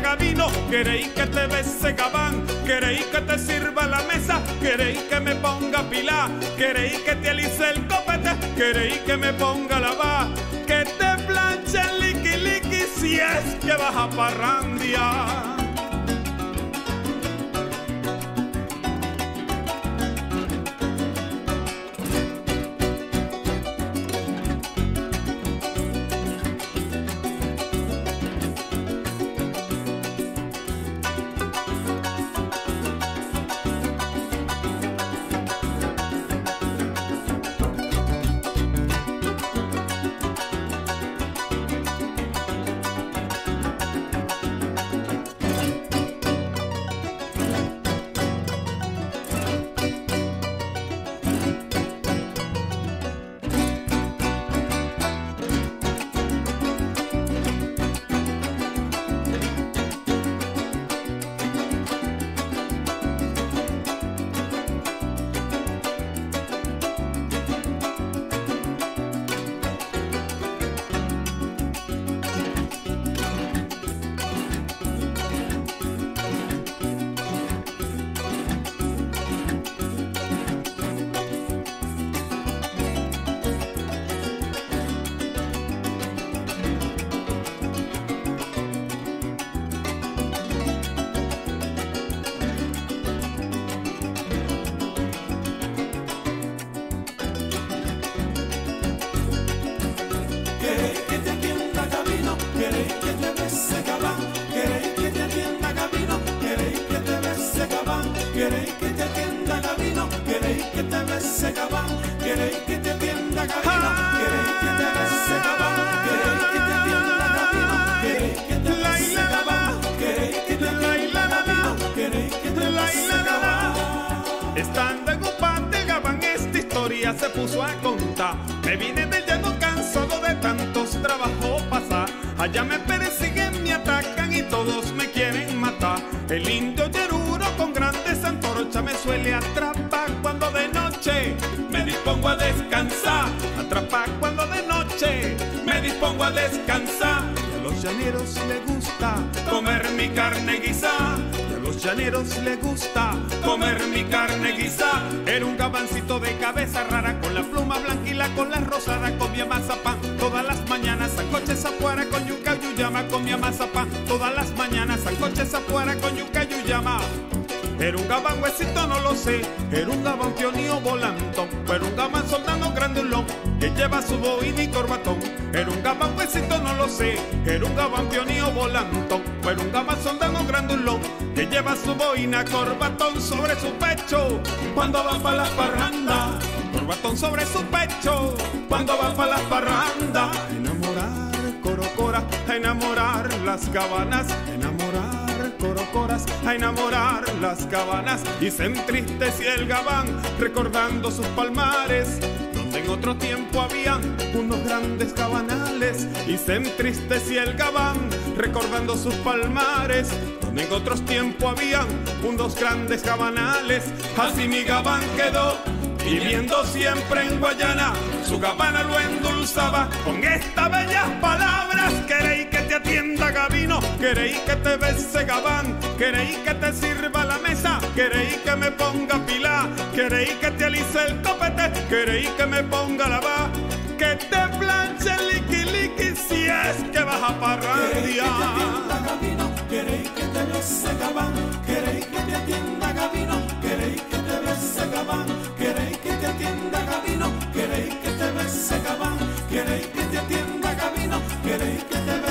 L: Gabino, queréis que te bese Gabán, queréis que te sirva la mesa, queréis que me ponga pilar, queréis que te alice el copete, queréis que me ponga la va, que te planche el liqui liqui si es que vas a parrandia. Se puso a contar. Me vine del llano cansado de tantos trabajos pasar. Allá me persiguen, me atacan y todos me quieren matar. El indio yeruro con grandes antorchas me suele atrapar cuando de noche me dispongo a descansar. Atrapar cuando de noche me dispongo a descansar. A los llaneros les gusta comer mi carne guisada. Los llaneros les gusta comer mi carne guisada. Era un gabancito de cabeza rara con la pluma blanca y la cola rosada. Comía mazapán todas las mañanas, sancoche zapuara con yuca yuyama. Comía mazapán todas las mañanas, sancoche zapuara con yuca yuyama. Era un gabán huesito, no lo sé. Era un gabán pionío volantón. Pero un gabán soldado grandulón que lleva su boina y corbatón. Era un gabán huesito, no lo sé. Era un gabán pionío volantón. Pero un gabán soldado grandulón que lleva su boina, corbatón sobre su pecho. Cuando va para la parranda, corbatón sobre su pecho. Cuando va para la parranda, enamorar corocora, a enamorar las cabanas, enamorar corocoras a enamorar las cabanas. Y se entristecía el gabán recordando sus palmares. Donde en otro tiempo habían unos grandes cabanales. Y se entristecía el gabán recordando sus palmares en otros tiempos habían unos grandes cabanales. Así mi gabán quedó Viviendo siempre en Guayana, su gabana lo endulzaba con estas bellas palabras. Queréis que te atienda Gabino, queréis que te bese Gabán, queréis que te sirva la mesa, queréis que me ponga pila, queréis que te alice el copete, queréis que me ponga la va, que te planche el liqui liqui si es que vas a parrandear
Q: queréis que te bese Gabán, queréis que te atienda Gabino, queréis que te bese Gabán, queréis que te atienda Gabino,
L: queréis que te bese Gabán, queréis que te atienda Gabino, queréis que te